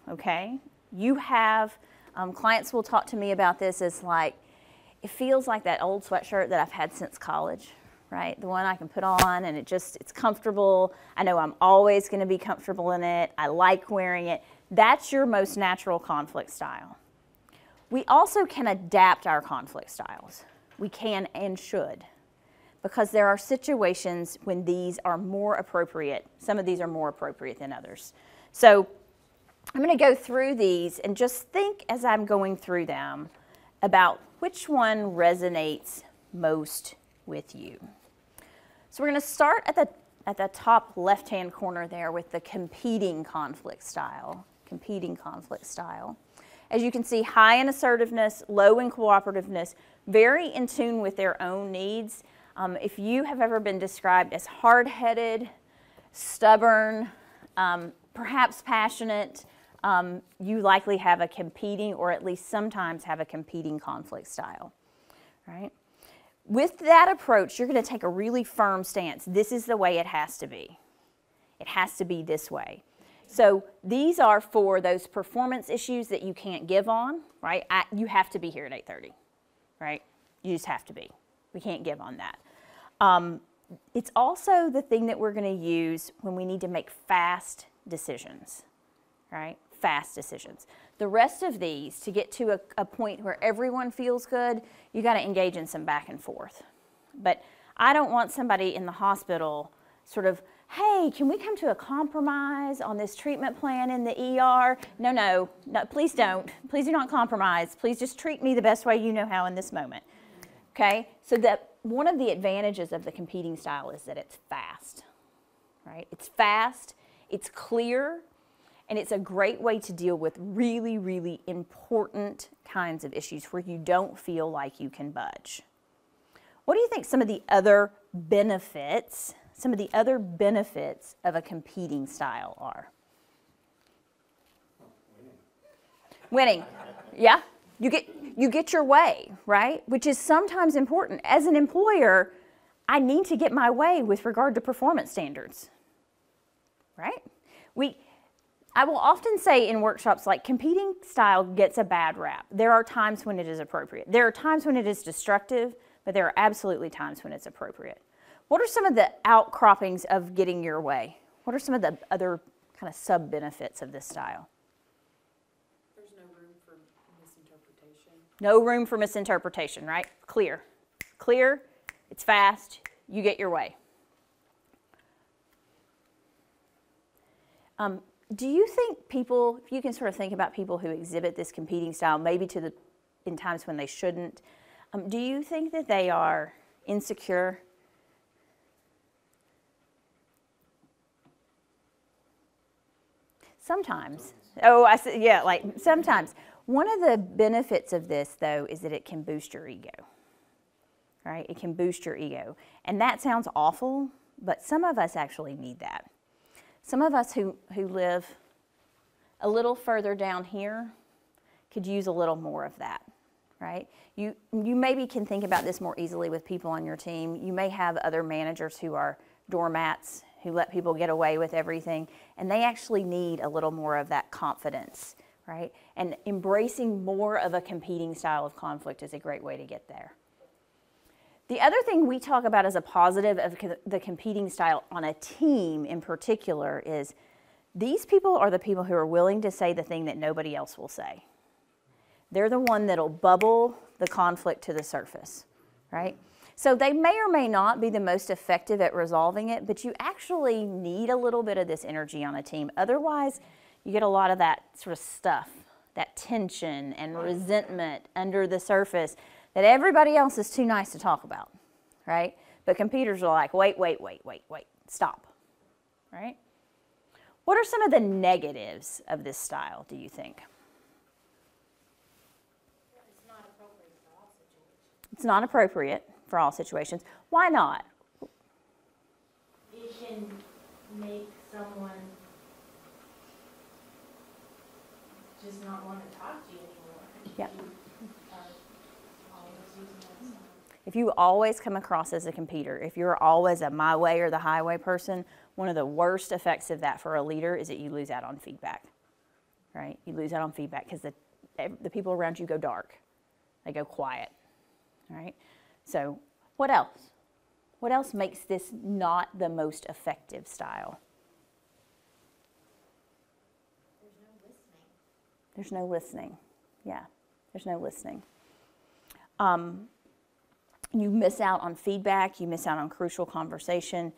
okay? You have, um, clients will talk to me about this as like, it feels like that old sweatshirt that I've had since college, right? The one I can put on and it just, it's comfortable. I know I'm always going to be comfortable in it. I like wearing it. That's your most natural conflict style. We also can adapt our conflict styles. We can and should because there are situations when these are more appropriate. Some of these are more appropriate than others. So I'm going to go through these and just think as I'm going through them about which one resonates most with you. So we're going to start at the at the top left-hand corner there with the competing conflict style, competing conflict style. As you can see, high in assertiveness, low in cooperativeness, very in tune with their own needs, um, if you have ever been described as hard headed, stubborn, um, perhaps passionate, um, you likely have a competing, or at least sometimes have a competing conflict style, right? With that approach, you're going to take a really firm stance. This is the way it has to be. It has to be this way. So these are for those performance issues that you can't give on, right? I, you have to be here at 8:30, right? You just have to be. We can't give on that. Um, it's also the thing that we're going to use when we need to make fast decisions, right? Fast decisions. The rest of these, to get to a, a point where everyone feels good, you got to engage in some back and forth. But I don't want somebody in the hospital sort of, hey, can we come to a compromise on this treatment plan in the ER? No, no, no, please don't. Please do not compromise. Please just treat me the best way you know how in this moment. Okay? So that one of the advantages of the competing style is that it's fast, right? It's fast, it's clear, and it's a great way to deal with really, really important kinds of issues where you don't feel like you can budge. What do you think some of the other benefits, some of the other benefits of a competing style are? Winning. Yeah. You get you get your way, right? Which is sometimes important. As an employer, I need to get my way with regard to performance standards. Right? We I will often say in workshops like competing style gets a bad rap. There are times when it is appropriate. There are times when it is destructive, but there are absolutely times when it's appropriate. What are some of the outcroppings of getting your way? What are some of the other kind of sub benefits of this style? There's no room for misinterpretation. No room for misinterpretation, right? Clear. Clear, it's fast, you get your way. Um, do you think people, if you can sort of think about people who exhibit this competing style, maybe to the in times when they shouldn't, um, do you think that they are insecure? Sometimes. Oh, I see. Yeah, like sometimes. One of the benefits of this, though, is that it can boost your ego. Right? It can boost your ego. And that sounds awful, but some of us actually need that. Some of us who, who live a little further down here could use a little more of that, right? You, you maybe can think about this more easily with people on your team. You may have other managers who are doormats who let people get away with everything, and they actually need a little more of that confidence, right? And embracing more of a competing style of conflict is a great way to get there. The other thing we talk about as a positive of the competing style on a team in particular is these people are the people who are willing to say the thing that nobody else will say. They're the one that'll bubble the conflict to the surface, right? So they may or may not be the most effective at resolving it, but you actually need a little bit of this energy on a team. Otherwise, you get a lot of that sort of stuff, that tension and resentment under the surface that everybody else is too nice to talk about, right? But competers are like, wait, wait, wait, wait, wait, stop, right? What are some of the negatives of this style, do you think? It's not appropriate for all situations. It's not appropriate for all situations. Why not? It can make someone just not want to talk to you anymore. Yeah. You are always using that style. If you always come across as a competer, if you're always a my way or the highway person, one of the worst effects of that for a leader is that you lose out on feedback, right? You lose out on feedback because the, the people around you go dark, they go quiet, right? So, what else? What else makes this not the most effective style? There's no listening. There's no listening. Yeah, there's no listening. Um, you miss out on feedback, you miss out on crucial conversation.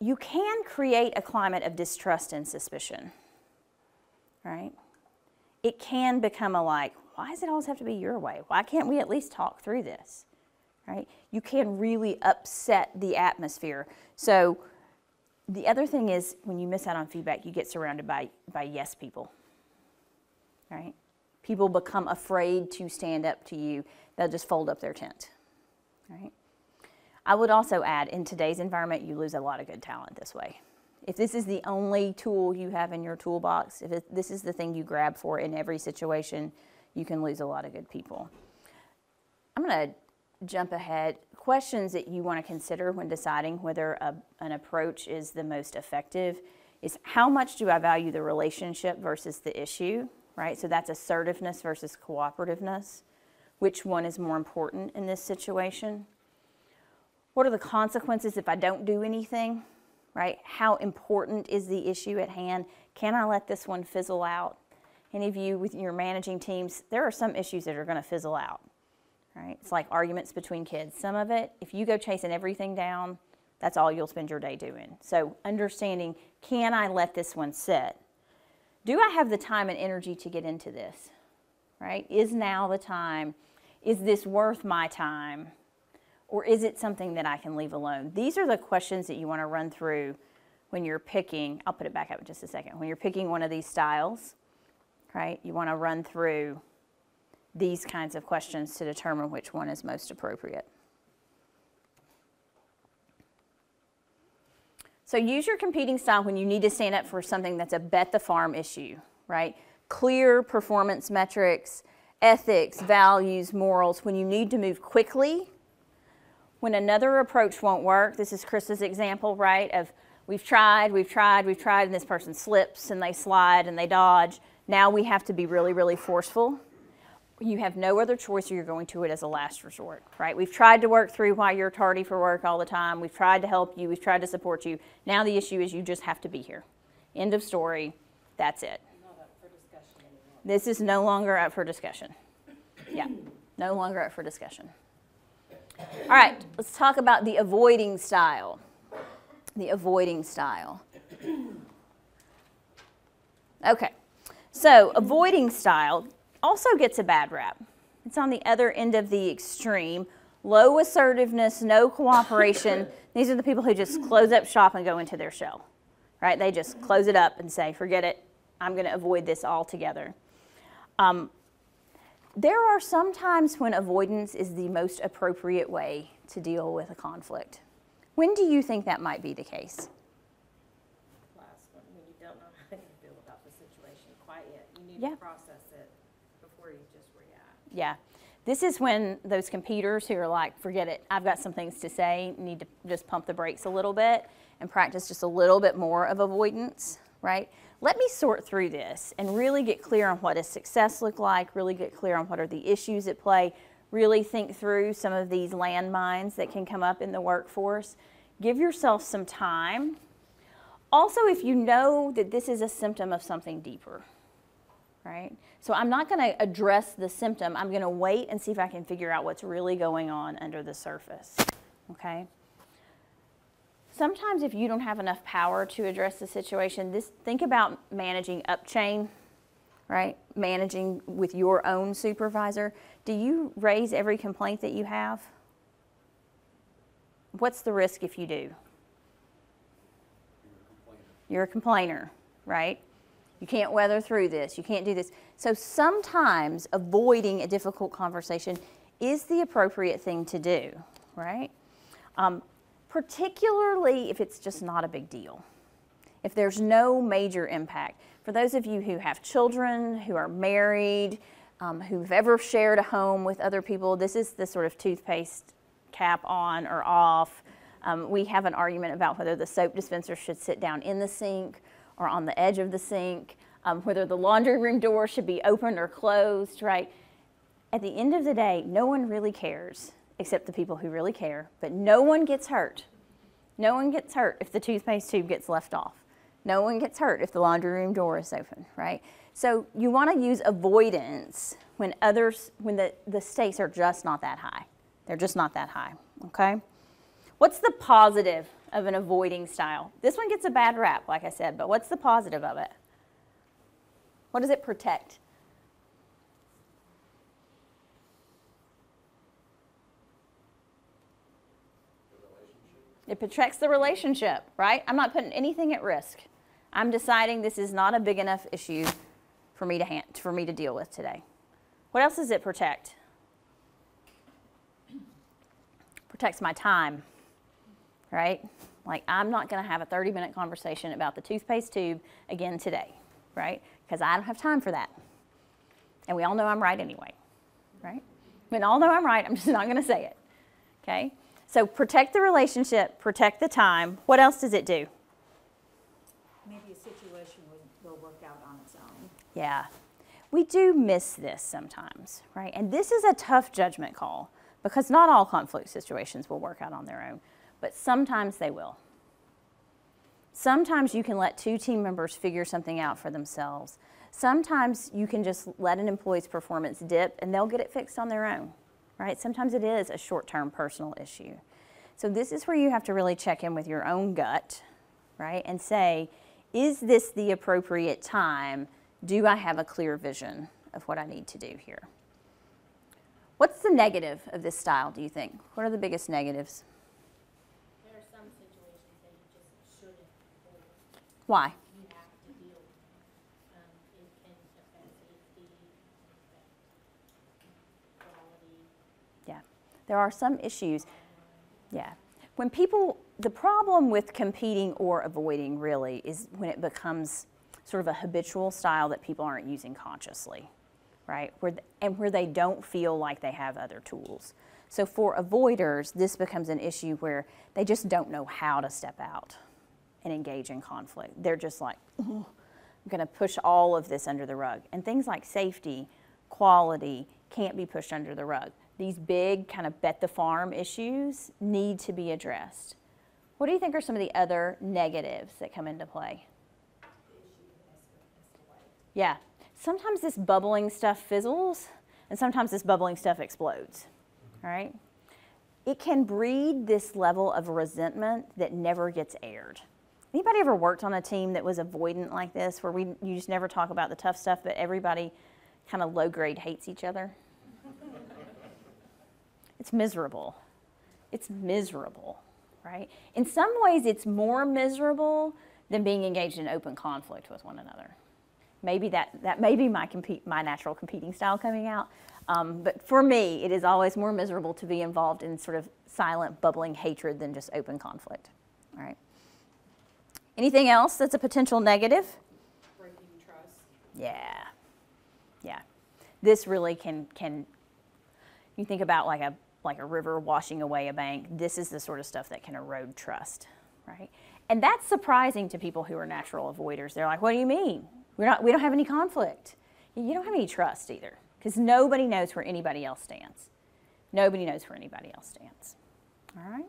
You can create a climate of distrust and suspicion, right? It can become a like, why does it always have to be your way? Why can't we at least talk through this? Right? You can really upset the atmosphere. So the other thing is when you miss out on feedback, you get surrounded by, by yes people. Right? People become afraid to stand up to you. They'll just fold up their tent. Right? I would also add in today's environment, you lose a lot of good talent this way. If this is the only tool you have in your toolbox, if it, this is the thing you grab for in every situation, you can lose a lot of good people. I'm going to jump ahead. Questions that you want to consider when deciding whether a, an approach is the most effective is how much do I value the relationship versus the issue, right? So that's assertiveness versus cooperativeness. Which one is more important in this situation? What are the consequences if I don't do anything, right? How important is the issue at hand? Can I let this one fizzle out? Any of you with your managing teams, there are some issues that are going to fizzle out, right? It's like arguments between kids. Some of it, if you go chasing everything down, that's all you'll spend your day doing. So understanding, can I let this one sit? Do I have the time and energy to get into this, right? Is now the time? Is this worth my time? Or is it something that I can leave alone? These are the questions that you want to run through when you're picking. I'll put it back up in just a second. When you're picking one of these styles, right, you want to run through these kinds of questions to determine which one is most appropriate. So use your competing style when you need to stand up for something that's a bet the farm issue, right? Clear performance metrics, ethics, values, morals, when you need to move quickly. When another approach won't work, this is Chris's example, right? Of we've tried, we've tried, we've tried, and this person slips and they slide and they dodge. Now we have to be really, really forceful. You have no other choice or you're going to it as a last resort, right? We've tried to work through why you're tardy for work all the time. We've tried to help you. We've tried to support you. Now the issue is you just have to be here. End of story. That's it. This is no longer up for discussion. Yeah, no longer up for discussion. All right, let's talk about the avoiding style. The avoiding style. Okay, so avoiding style also gets a bad rap. It's on the other end of the extreme. Low assertiveness, no cooperation. These are the people who just close up shop and go into their shell, right? They just close it up and say, forget it, I'm going to avoid this altogether. Um, there are some times when avoidance is the most appropriate way to deal with a conflict. When do you think that might be the case? Last one, when you don't know how you feel about the situation quite yet. You need Yeah. to process it before you just react. Yeah. This is when those competitors who are like, forget it, I've got some things to say, need to just pump the brakes a little bit and practice just a little bit more of avoidance, right? Let me sort through this and really get clear on what does success look like, really get clear on what are the issues at play, really think through some of these landmines that can come up in the workforce. Give yourself some time. Also, if you know that this is a symptom of something deeper, right? So I'm not going to address the symptom. I'm going to wait and see if I can figure out what's really going on under the surface, okay? Sometimes if you don't have enough power to address the situation, this think about managing up chain, right? Managing with your own supervisor. Do you raise every complaint that you have? What's the risk if you do? You're a complainer, right? You can't weather through this. You can't do this. So sometimes avoiding a difficult conversation is the appropriate thing to do, right? Um, particularly if it's just not a big deal. If there's no major impact. For those of you who have children, who are married, um, who've ever shared a home with other people, this is the sort of toothpaste cap on or off. Um, we have an argument about whether the soap dispenser should sit down in the sink or on the edge of the sink, um, whether the laundry room door should be open or closed, right? At the end of the day, no one really cares except the people who really care, but no one gets hurt. No one gets hurt if the toothpaste tube gets left off. No one gets hurt if the laundry room door is open, right? So you want to use avoidance when others, when the, the stakes are just not that high. They're just not that high, okay? What's the positive of an avoiding style? This one gets a bad rap, like I said, but what's the positive of it? What does it protect? It protects the relationship, right? I'm not putting anything at risk. I'm deciding this is not a big enough issue for me to hand, for me to deal with today. What else does it protect? Protects my time, right? Like I'm not going to have a 30 minute conversation about the toothpaste tube again today, right? Because I don't have time for that. And we all know I'm right anyway, right? We all know I'm right. I'm just not going to say it. Okay? So protect the relationship, protect the time. What else does it do? Maybe a situation will, work out on its own. Yeah. We do miss this sometimes, right? And this is a tough judgment call because not all conflict situations will work out on their own, but sometimes they will. Sometimes you can let two team members figure something out for themselves. Sometimes you can just let an employee's performance dip and they'll get it fixed on their own, right? Sometimes it is a short term personal issue. So, this is where you have to really check in with your own gut, right? And say, is this the appropriate time? Do I have a clear vision of what I need to do here? What's the negative of this style, do you think? What are the biggest negatives? There are some situations that you just shouldn't avoid. Why? You have to deal with them. Um, it can affect safety, it can affect quality. Yeah. There are some issues. Yeah. When people the problem with competing or avoiding really is when it becomes sort of a habitual style that people aren't using consciously, right? Where and where they don't feel like they have other tools. So for avoiders, this becomes an issue where they just don't know how to step out and engage in conflict. They're just like, "Ugh, I'm going to push all of this under the rug. And things like safety, quality can't be pushed under the rug. These big kind of bet the farm issues need to be addressed. What do you think are some of the other negatives that come into play? Yeah. Sometimes this bubbling stuff fizzles, and sometimes this bubbling stuff explodes. All right? It can breed this level of resentment that never gets aired. Anybody ever worked on a team that was avoidant like this, where we you just never talk about the tough stuff, but everybody kind of low grade hates each other? It's miserable. It's miserable, right? In some ways, it's more miserable than being engaged in open conflict with one another. Maybe that, that may be my, compete, my natural competing style coming out. Um, but for me, it is always more miserable to be involved in sort of silent, bubbling hatred than just open conflict. All right. Anything else that's a potential negative? Breaking trust. Yeah. Yeah. This really can can you think about like a like a river washing away a bank. This is the sort of stuff that can erode trust, right? And that's surprising to people who are natural avoiders. They're like, "What do you mean? We're not we don't have any conflict. You don't have any trust either because nobody knows where anybody else stands. Nobody knows where anybody else stands." All right?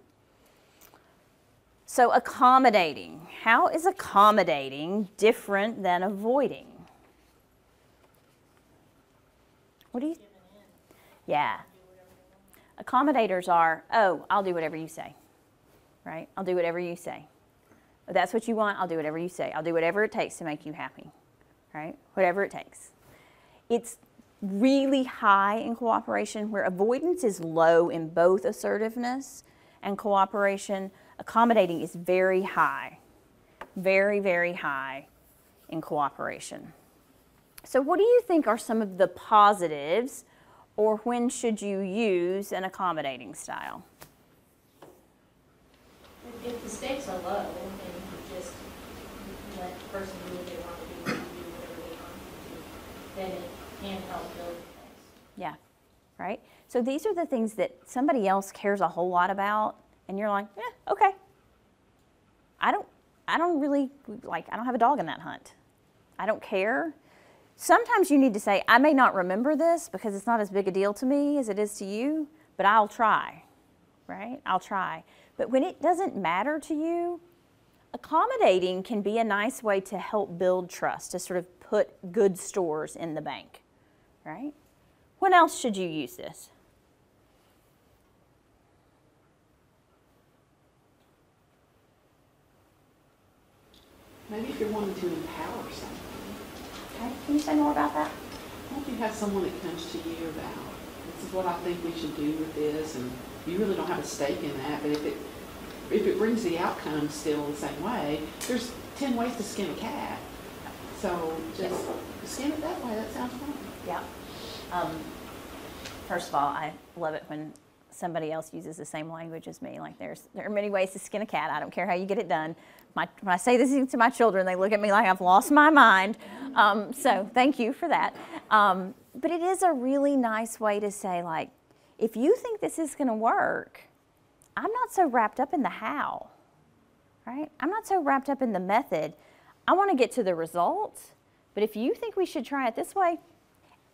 So accommodating. How is accommodating different than avoiding? What do you? Yeah. Accommodators are, oh, I'll do whatever you say. Right? I'll do whatever you say. If that's what you want, I'll do whatever you say. I'll do whatever it takes to make you happy. Right? Whatever it takes. It's really high in cooperation, where avoidance is low in both assertiveness and cooperation. Accommodating is very high. Very, very high in cooperation. So, what do you think are some of the positives, or when should you use an accommodating style? If- the stakes are low and you just let the person do what they want to do, do whatever they want to do, then it can help build things. Yeah, right? So, these are the things that somebody else cares a whole lot about, and you're like, yeah, okay. I don't, I don't really, like, I don't have a dog in that hunt. I don't care. Sometimes you need to say, I may not remember this because it's not as big a deal to me as it is to you, but I'll try, right? I'll try. But when it doesn't matter to you, accommodating can be a nice way to help build trust, to sort of put good stores in the bank, right? When else should you use this? Maybe if you're wanting to empower someone, Okay, can you say more about that? why don't you have someone that comes to you about, this is what I think we should do with this, and you really don't have a stake in that, but if it, if it brings the outcome still the same way, there's ten ways to skin a cat. So just skin it that way, that sounds fun. Yeah. Um, first of all, I love it when somebody else uses the same language as me. Like there's there are many ways to skin a cat. I don't care how you get it done. My, when I say this to my children, they look at me like I've lost my mind. Um, so thank you for that. Um, but it is a really nice way to say like, if you think this is going to work, I'm not so wrapped up in the how. Right? I'm not so wrapped up in the method. I want to get to the results. But if you think we should try it this way,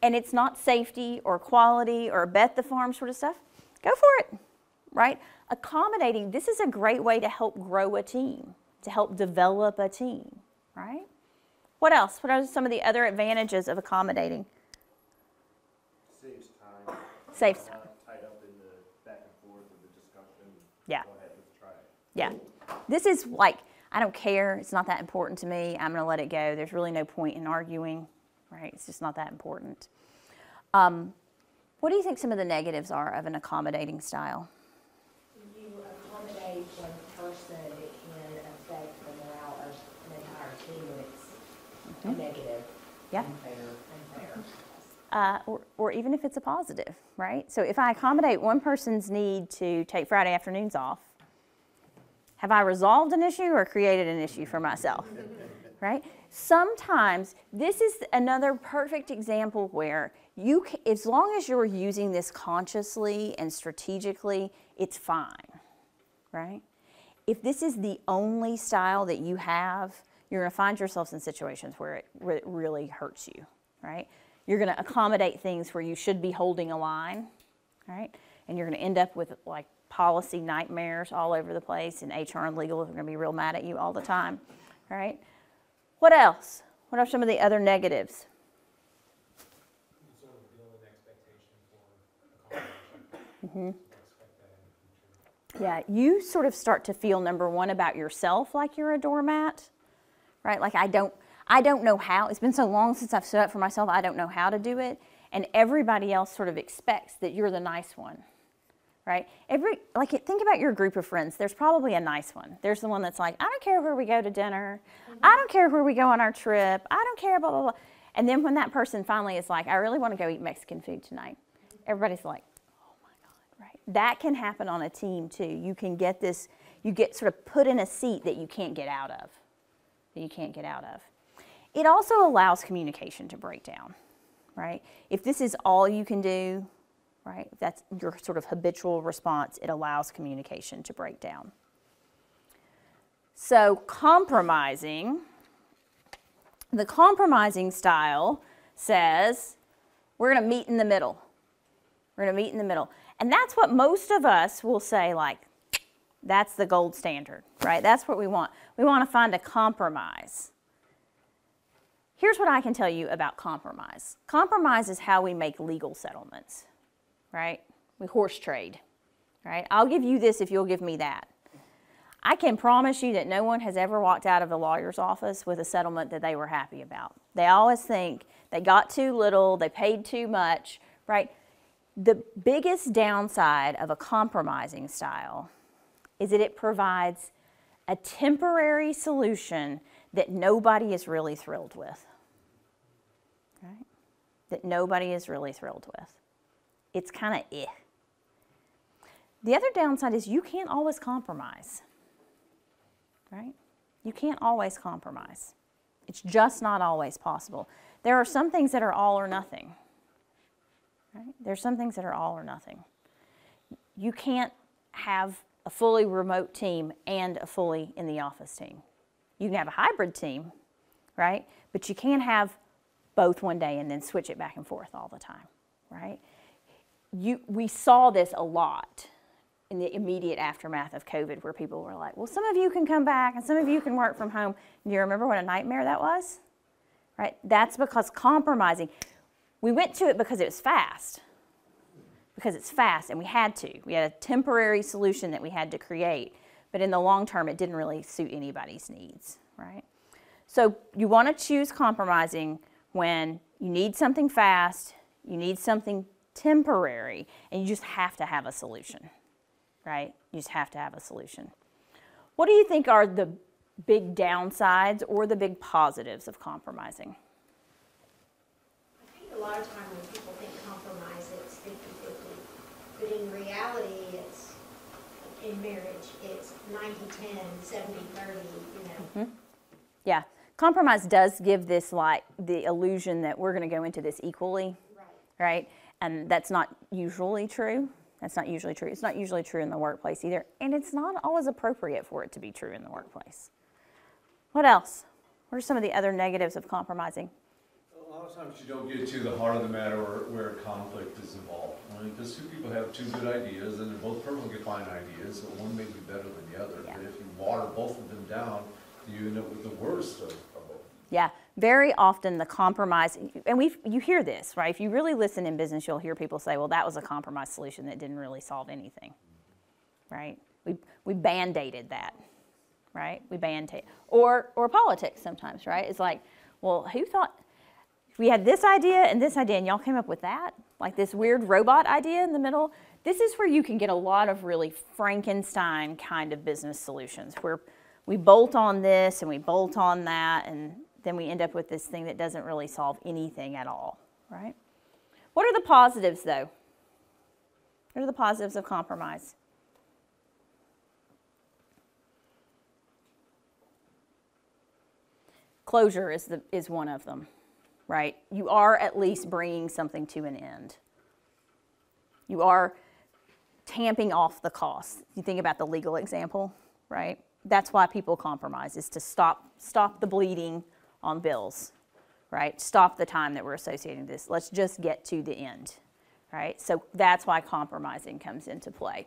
and it's not safety or quality or bet the farm sort of stuff, go for it, right? Accommodating, this is a great way to help grow a team, to help develop a team, right? What else? What are some of the other advantages of accommodating? Saves time. Saves Not Tied up in the back and forth of the discussion. Yeah. Go ahead, let's try it. Yeah. This is like, I don't care. It's not that important to me. I'm going to let it go. There's really no point in arguing, right? It's just not that important. Um, what do you think some of the negatives are of an accommodating style? When you accommodate one person, it can affect the morale of an entire team, and it's a negative. Yeah. Unfair, unfair. uh, or, or even if it's a positive, right? So if I accommodate one person's need to take Friday afternoons off, Have I resolved an issue or created an issue for myself? right? Sometimes this is another perfect example where you, as long as you're using this consciously and strategically, it's fine, right? If this is the only style that you have, you're going to find yourselves in situations where it, where it really hurts you, right? You're going to accommodate things where you should be holding a line, right? And you're going to end up with like policy nightmares all over the place, and HR and legal are going to be real mad at you all the time, right? What else? What are some of the other negatives? Mm-hmm. Yeah, you sort of start to feel number one about yourself like you're a doormat, right? Like I don't, I don't know how. It's been so long since I've stood up for myself. I don't know how to do it, and everybody else sort of expects that you're the nice one, right? Every like think about your group of friends. There's probably a nice one. There's the one that's like, I don't care where we go to dinner. Mm-hmm. I don't care where we go on our trip. I don't care, blah blah blah. And then when that person finally is like, I really want to go eat Mexican food tonight, mm-hmm. everybody's like, oh my God, right? That can happen on a team too. You can get this, you get sort of put in a seat that you can't get out of, that you can't get out of. It also allows communication to break down, right? If this is all you can do, right, that's your sort of habitual response, it allows communication to break down. So, compromising, the compromising style says we're going to meet in the middle. We're going to meet in the middle. And that's what most of us will say, like, that's the gold standard, right? That's what we want. We want to find a compromise. Here's what I can tell you about compromise compromise is how we make legal settlements, right? We horse trade, right? I'll give you this if you'll give me that. I can promise you that no one has ever walked out of a lawyer's office with a settlement that they were happy about. They always think they got too little, they paid too much, right? The biggest downside of a compromising style is that it provides a temporary solution that nobody is really thrilled with. Right? That nobody is really thrilled with. It's kind of eh. The other downside is you can't always compromise. Right? You can't always compromise. It's just not always possible. There are some things that are all or nothing. Right? There's some things that are all or nothing. You can't have a fully remote team and a fully in the office team. You can have a hybrid team, right? But you can't have both one day and then switch it back and forth all the time, right? You, we saw this a lot in the immediate aftermath of COVID where people were like, well, some of you can come back and some of you can work from home. Do you remember what a nightmare that was? Right? That's because compromising. We went to it because it was fast. Because it's fast and we had to. We had a temporary solution that we had to create. But in the long term, it didn't really suit anybody's needs, right? So you want to choose compromising when you need something fast, you need something temporary, and you just have to have a solution, right? You just have to have a solution. What do you think are the big downsides or the big positives of compromising? I think a lot of time when people think compromise, it's 50-50. But in reality, it's, in marriage, it's 90-10, 70-30, you know. Mm-hmm. Yeah, compromise does give this like the illusion that we're going to go into this equally, Right. right? And that's not usually true. That's not usually true. It's not usually true in the workplace either, and it's not always appropriate for it to be true in the workplace. What else? What are some of the other negatives of compromising? A lot of times you don't get to the heart of the matter where, where conflict is involved. I mean, because two people have two good ideas, and they're both perfectly fine ideas, but one may be better than the other. Yeah. But if you water both of them down, you end up with the worst of, of both. Yeah, very often the compromise, and we you hear this, right? If you really listen in business, you'll hear people say, "Well, that was a compromise solution that didn't really solve anything." Right? We we band-aided that, right? We band-aid or or politics sometimes, right? It's like, well, who thought we had this idea and this idea and y'all came up with that, like this weird robot idea in the middle, this is where you can get a lot of really Frankenstein kind of business solutions where we bolt on this and we bolt on that and then we end up with this thing that doesn't really solve anything at all, right? What are the positives though? What are the positives of compromise? Closure is, the, is one of them right? You are at least bringing something to an end. You are tamping off the costs. You think about the legal example, right? That's why people compromise, is to stop, stop the bleeding on bills, right? Stop the time that we're associating this. Let's just get to the end, right? So that's why compromising comes into play.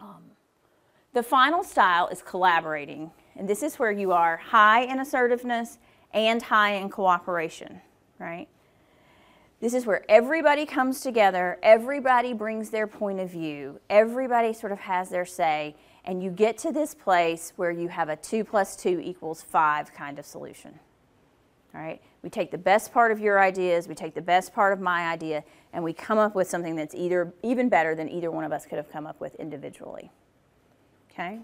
Um, the final style is collaborating, and this is where you are high in assertiveness and high in cooperation, right? This is where everybody comes together, everybody brings their point of view, everybody sort of has their say, and you get to this place where you have a 2 plus 2 equals 5 kind of solution. All right? We take the best part of your ideas, we take the best part of my idea, and we come up with something that's either even better than either one of us could have come up with individually. Okay?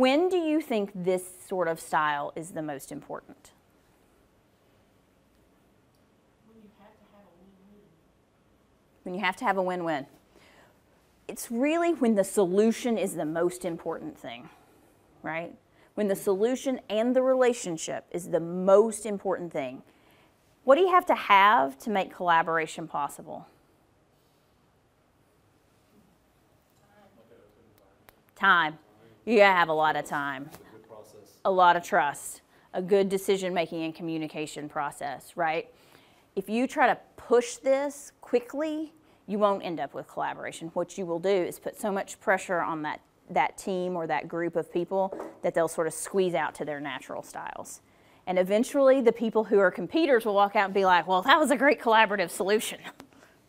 When do you think this sort of style is the most important? When you have to have a win win. It's really when the solution is the most important thing, right? When the solution and the relationship is the most important thing. What do you have to have to make collaboration possible? Time. You have a lot of time, a lot of trust, a good decision making and communication process, right? If you try to push this quickly, you won't end up with collaboration. What you will do is put so much pressure on that, that team or that group of people that they'll sort of squeeze out to their natural styles. And eventually, the people who are competitors will walk out and be like, well, that was a great collaborative solution.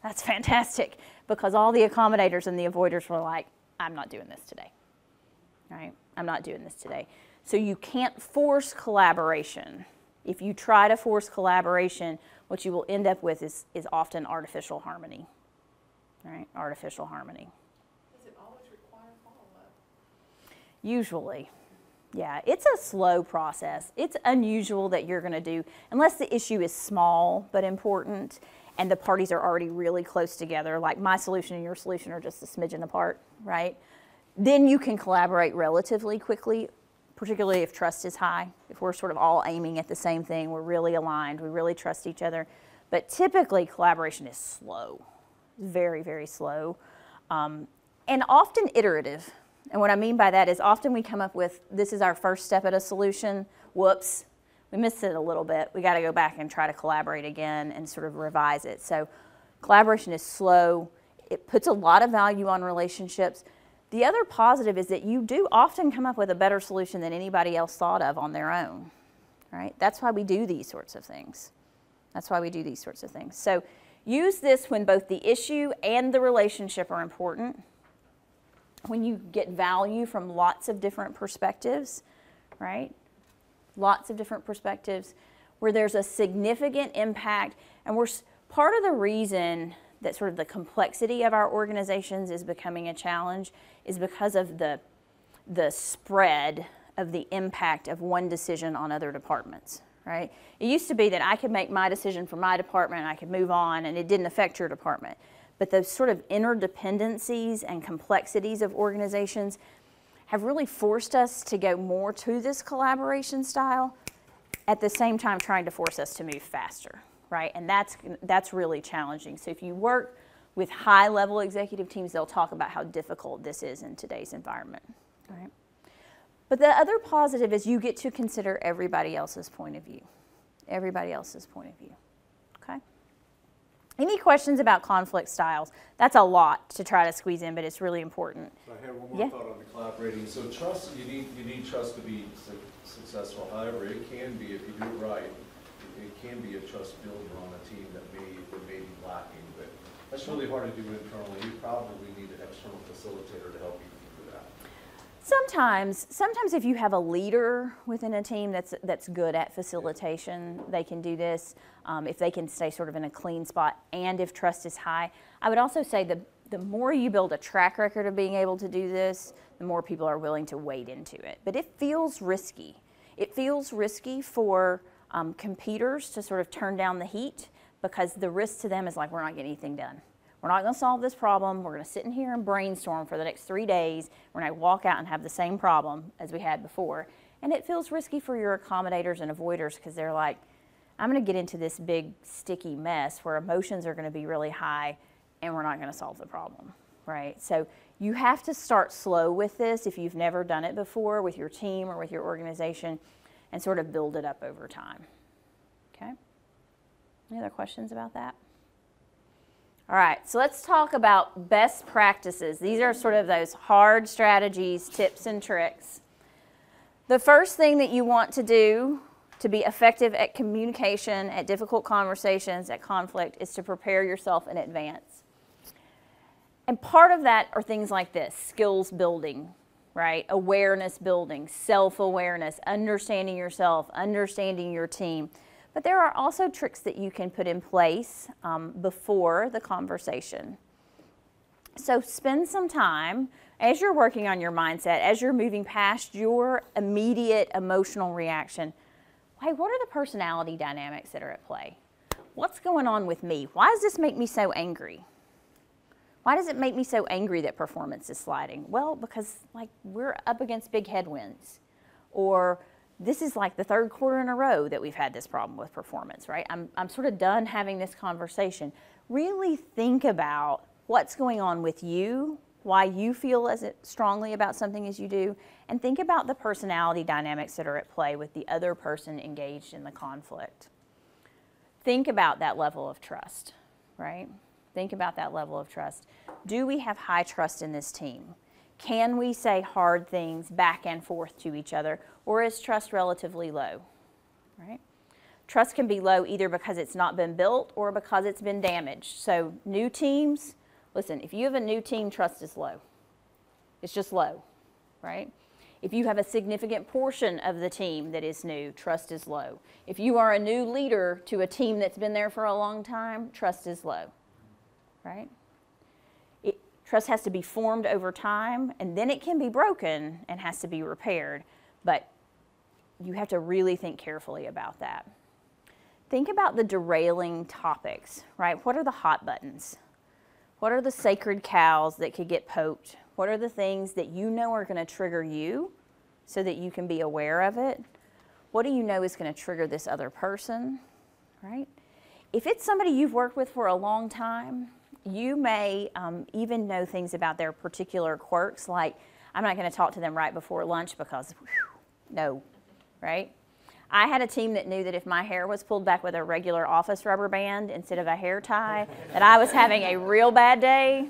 That's fantastic. Because all the accommodators and the avoiders were like, I'm not doing this today. Right? I'm not doing this today. So you can't force collaboration. If you try to force collaboration, what you will end up with is, is often artificial harmony. Right? Artificial harmony. Does it always require follow-up? Usually. Yeah, it's a slow process. It's unusual that you're going to do, unless the issue is small but important and the parties are already really close together, like my solution and your solution are just a smidgen apart, right? Then you can collaborate relatively quickly, particularly if trust is high. If we're sort of all aiming at the same thing, we're really aligned, we really trust each other. But typically, collaboration is slow, very, very slow, um, and often iterative. And what I mean by that is often we come up with this is our first step at a solution. Whoops, we missed it a little bit. We got to go back and try to collaborate again and sort of revise it. So, collaboration is slow. It puts a lot of value on relationships. The other positive is that you do often come up with a better solution than anybody else thought of on their own. Right? That's why we do these sorts of things. That's why we do these sorts of things. So, use this when both the issue and the relationship are important when you get value from lots of different perspectives, right? Lots of different perspectives where there's a significant impact. And we're part of the reason that sort of the complexity of our organizations is becoming a challenge is because of the, the spread of the impact of one decision on other departments, right? It used to be that I could make my decision for my department I could move on and it didn't affect your department. But those sort of interdependencies and complexities of organizations have really forced us to go more to this collaboration style at the same time trying to force us to move faster, right? And that's, that's really challenging. So if you work with high level executive teams, they'll talk about how difficult this is in today's environment, right? But the other positive is you get to consider everybody else's point of view. Everybody else's point of view. Okay? Any questions about conflict styles? That's a lot to try to squeeze in, but it's really important. So I have one more Yeah. thought on the collaborating. So trust, you need, you need trust to be su- successful. However, it can be, if you do it right, it- it can be a trust builder on a team that may, that may be lacking. That's really hard to do internally. You probably need an external facilitator to help you do that. Sometimes, sometimes if you have a leader within a team that's that's good at facilitation, they can do this. Um, if they can stay sort of in a clean spot, and if trust is high, I would also say the the more you build a track record of being able to do this, the more people are willing to wade into it. But it feels risky. It feels risky for um, competitors to sort of turn down the heat because the risk to them is like we're not getting anything done. We're not going to solve this problem. We're going to sit in here and brainstorm for the next three days. We're going to walk out and have the same problem as we had before. And it feels risky for your accommodators and avoiders because they're like, I'm going to get into this big sticky mess where emotions are going to be really high and we're not going to solve the problem, right? So you have to start slow with this if you've never done it before with your team or with your organization and sort of build it up over time. Okay? Any other questions about that? All right, so let's talk about best practices. These are sort of those hard strategies, tips, and tricks. The first thing that you want to do to be effective at communication, at difficult conversations, at conflict, is to prepare yourself in advance. And part of that are things like this skills building, right? Awareness building, self awareness, understanding yourself, understanding your team. But there are also tricks that you can put in place um, before the conversation. So spend some time as you're working on your mindset, as you're moving past your immediate emotional reaction. Hey, what are the personality dynamics that are at play? What's going on with me? Why does this make me so angry? Why does it make me so angry that performance is sliding? Well, because like we're up against big headwinds. Or this is like the third quarter in a row that we've had this problem with performance, right? I'm, I'm sort of done having this conversation. Really think about what's going on with you, why you feel as strongly about something as you do, and think about the personality dynamics that are at play with the other person engaged in the conflict. Think about that level of trust, right? Think about that level of trust. Do we have high trust in this team? Can we say hard things back and forth to each other, or is trust relatively low? Right? Trust can be low either because it's not been built or because it's been damaged. So, new teams, listen, if you have a new team, trust is low. It's just low, right? If you have a significant portion of the team that is new, trust is low. If you are a new leader to a team that's been there for a long time, trust is low, right? Trust has to be formed over time and then it can be broken and has to be repaired. But you have to really think carefully about that. Think about the derailing topics, right? What are the hot buttons? What are the sacred cows that could get poked? What are the things that you know are going to trigger you so that you can be aware of it? What do you know is going to trigger this other person, right? If it's somebody you've worked with for a long time, you may um, even know things about their particular quirks, like I'm not going to talk to them right before lunch because, whew, no, right? I had a team that knew that if my hair was pulled back with a regular office rubber band instead of a hair tie, that I was having a real bad day,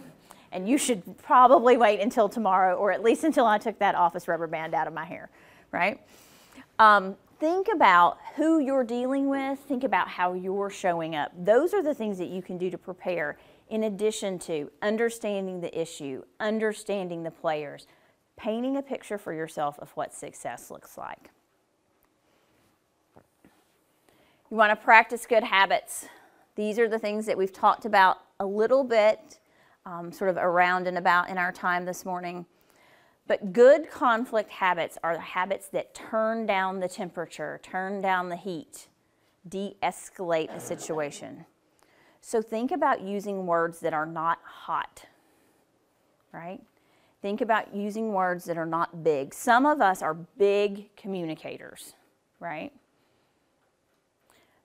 and you should probably wait until tomorrow, or at least until I took that office rubber band out of my hair, right? Um, think about who you're dealing with, think about how you're showing up. Those are the things that you can do to prepare in addition to understanding the issue, understanding the players, painting a picture for yourself of what success looks like. You want to practice good habits. These are the things that we've talked about a little bit, um, sort of around and about in our time this morning. But good conflict habits are the habits that turn down the temperature, turn down the heat, de escalate the situation. So think about using words that are not hot, right? Think about using words that are not big. Some of us are big communicators, right?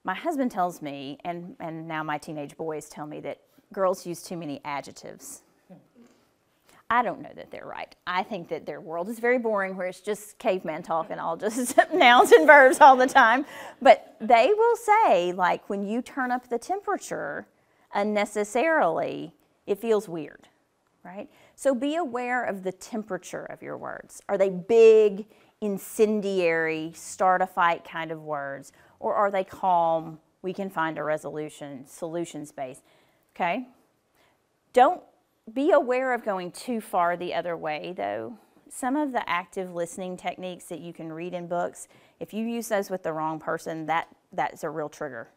My husband tells me, and, and now my teenage boys tell me, that girls use too many adjectives. I don't know that they're right. I think that their world is very boring where it's just caveman talk and all just nouns and verbs all the time. But they will say, like, when you turn up the temperature unnecessarily, it feels weird, right? So be aware of the temperature of your words. Are they big, incendiary, start a fight kind of words? Or are they calm, we can find a resolution, solutions based? Okay? Don't be aware of going too far the other way, though. Some of the active listening techniques that you can read in books, if you use those with the wrong person, that, that's a real trigger,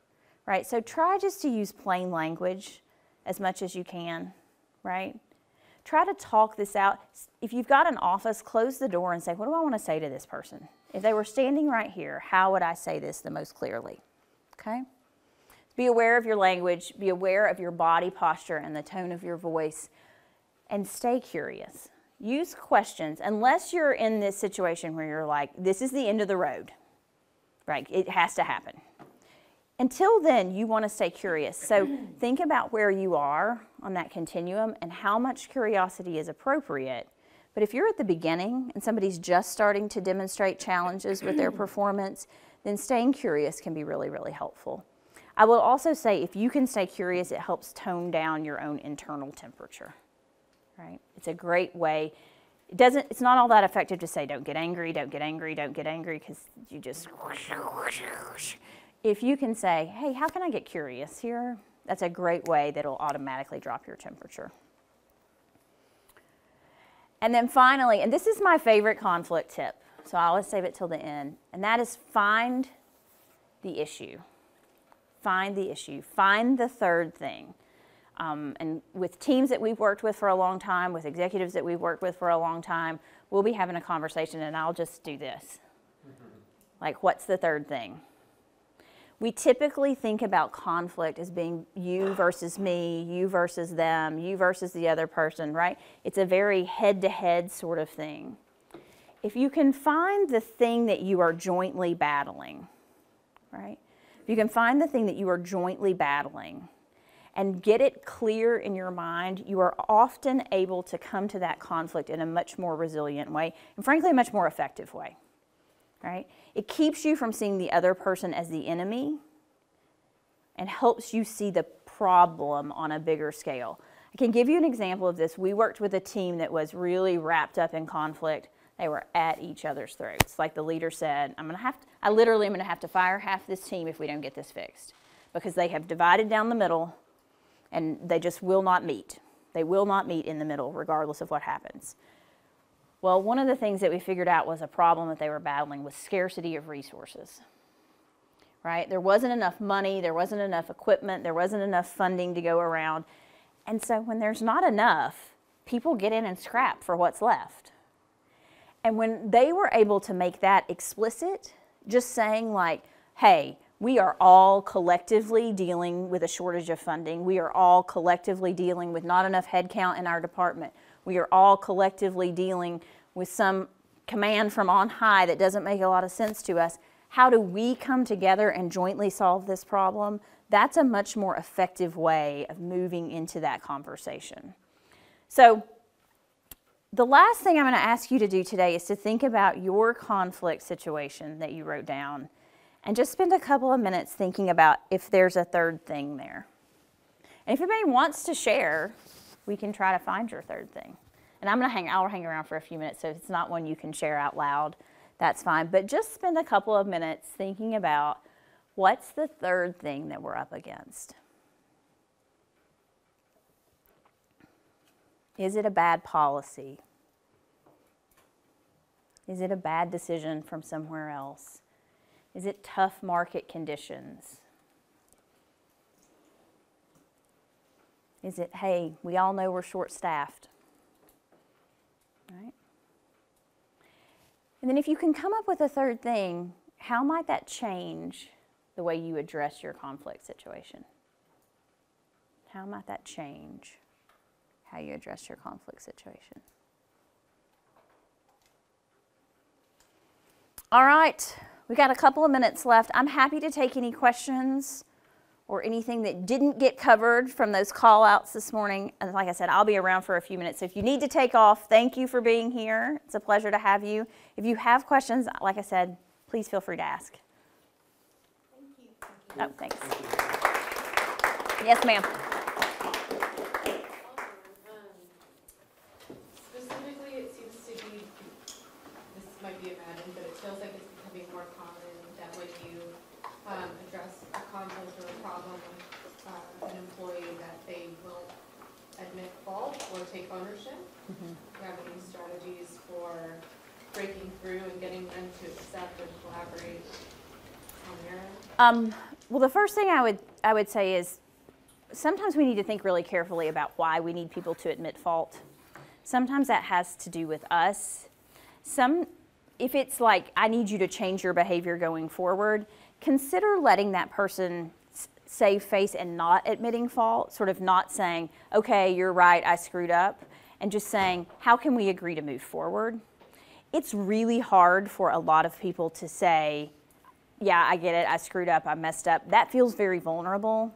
right? So try just to use plain language as much as you can, right? Try to talk this out. If you've got an office, close the door and say, What do I want to say to this person? If they were standing right here, how would I say this the most clearly? Okay? Be aware of your language, be aware of your body posture and the tone of your voice, and stay curious. use questions unless you're in this situation where you're like, this is the end of the road, right? It has to happen. Until then, you want to stay curious. So think about where you are on that continuum and how much curiosity is appropriate. But if you're at the beginning and somebody's just starting to demonstrate challenges with their performance, then staying curious can be really, really helpful. I will also say if you can stay curious, it helps tone down your own internal temperature. Right? It's a great way. It doesn't it's not all that effective to say don't get angry, don't get angry, don't get angry cuz you just if you can say, "Hey, how can I get curious here?" That's a great way that'll automatically drop your temperature. And then finally, and this is my favorite conflict tip, so I always save it till the end, and that is find the issue. Find the issue. Find the third thing. Um, and with teams that we've worked with for a long time, with executives that we've worked with for a long time, we'll be having a conversation and I'll just do this. Like, what's the third thing? We typically think about conflict as being you versus me, you versus them, you versus the other person, right? It's a very head to head sort of thing. If you can find the thing that you are jointly battling, right? You can find the thing that you are jointly battling and get it clear in your mind, you are often able to come to that conflict in a much more resilient way and, frankly, a much more effective way right? It keeps you from seeing the other person as the enemy and helps you see the problem on a bigger scale. I can give you an example of this. We worked with a team that was really wrapped up in conflict. They were at each other's throats. Like the leader said, I'm going to have to, I literally am going to have to fire half this team if we don't get this fixed because they have divided down the middle and they just will not meet. They will not meet in the middle regardless of what happens. Well, one of the things that we figured out was a problem that they were battling was scarcity of resources. Right? There wasn't enough money, there wasn't enough equipment, there wasn't enough funding to go around. And so when there's not enough, people get in and scrap for what's left. And when they were able to make that explicit, just saying like, hey, we are all collectively dealing with a shortage of funding. We are all collectively dealing with not enough headcount in our department. We are all collectively dealing with some command from on high that doesn't make a lot of sense to us. How do we come together and jointly solve this problem? That's a much more effective way of moving into that conversation. So, the last thing I'm going to ask you to do today is to think about your conflict situation that you wrote down and just spend a couple of minutes thinking about if there's a third thing there. And if anybody wants to share, we can try to find your third thing. And I'm going to hang, I'll hang around for a few minutes, so if it's not one you can share out loud, that's fine. But just spend a couple of minutes thinking about what's the third thing that we're up against. Is it a bad policy? Is it a bad decision from somewhere else? Is it tough market conditions? Is it, hey, we all know we're short staffed? Right? And then if you can come up with a third thing, how might that change the way you address your conflict situation? How might that change how you address your conflict situation? All right, we got a couple of minutes left. I'm happy to take any questions or anything that didn't get covered from those call outs this morning. And like I said, I'll be around for a few minutes. So if you need to take off, thank you for being here. It's a pleasure to have you. If you have questions, like I said, please feel free to ask. Thank you. Oh, thanks. Yes, ma'am. Specifically, it seems to be, this might be imagined, but it feels like it's becoming more common that when you um, address a conflict or a problem with uh, an employee, that they will admit fault or take ownership. Do you have any strategies for breaking through and getting them to accept and collaborate on their end? Um, well, the first thing I would I would say is sometimes we need to think really carefully about why we need people to admit fault. Sometimes that has to do with us. Some, if it's like I need you to change your behavior going forward, consider letting that person save face and not admitting fault, sort of not saying, okay, you're right, I screwed up, and just saying, how can we agree to move forward? It's really hard for a lot of people to say, yeah, I get it, I screwed up, I messed up. That feels very vulnerable.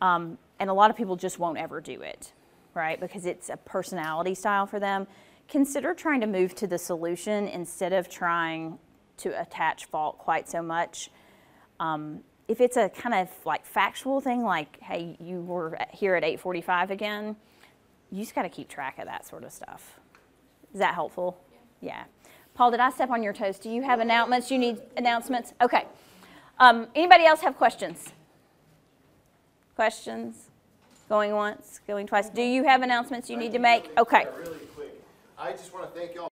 Um, and a lot of people just won't ever do it, right? Because it's a personality style for them. Consider trying to move to the solution instead of trying to attach fault quite so much. Um, if it's a kind of like factual thing, like, hey, you were here at 8:45 again, you just got to keep track of that sort of stuff. Is that helpful? Yeah. Paul, did I step on your toes? Do you have announcements? You need announcements? Okay. Um, anybody else have questions? Questions? Going once, going twice. Do you have announcements you need to make? Okay. Really quick, I just want to thank y'all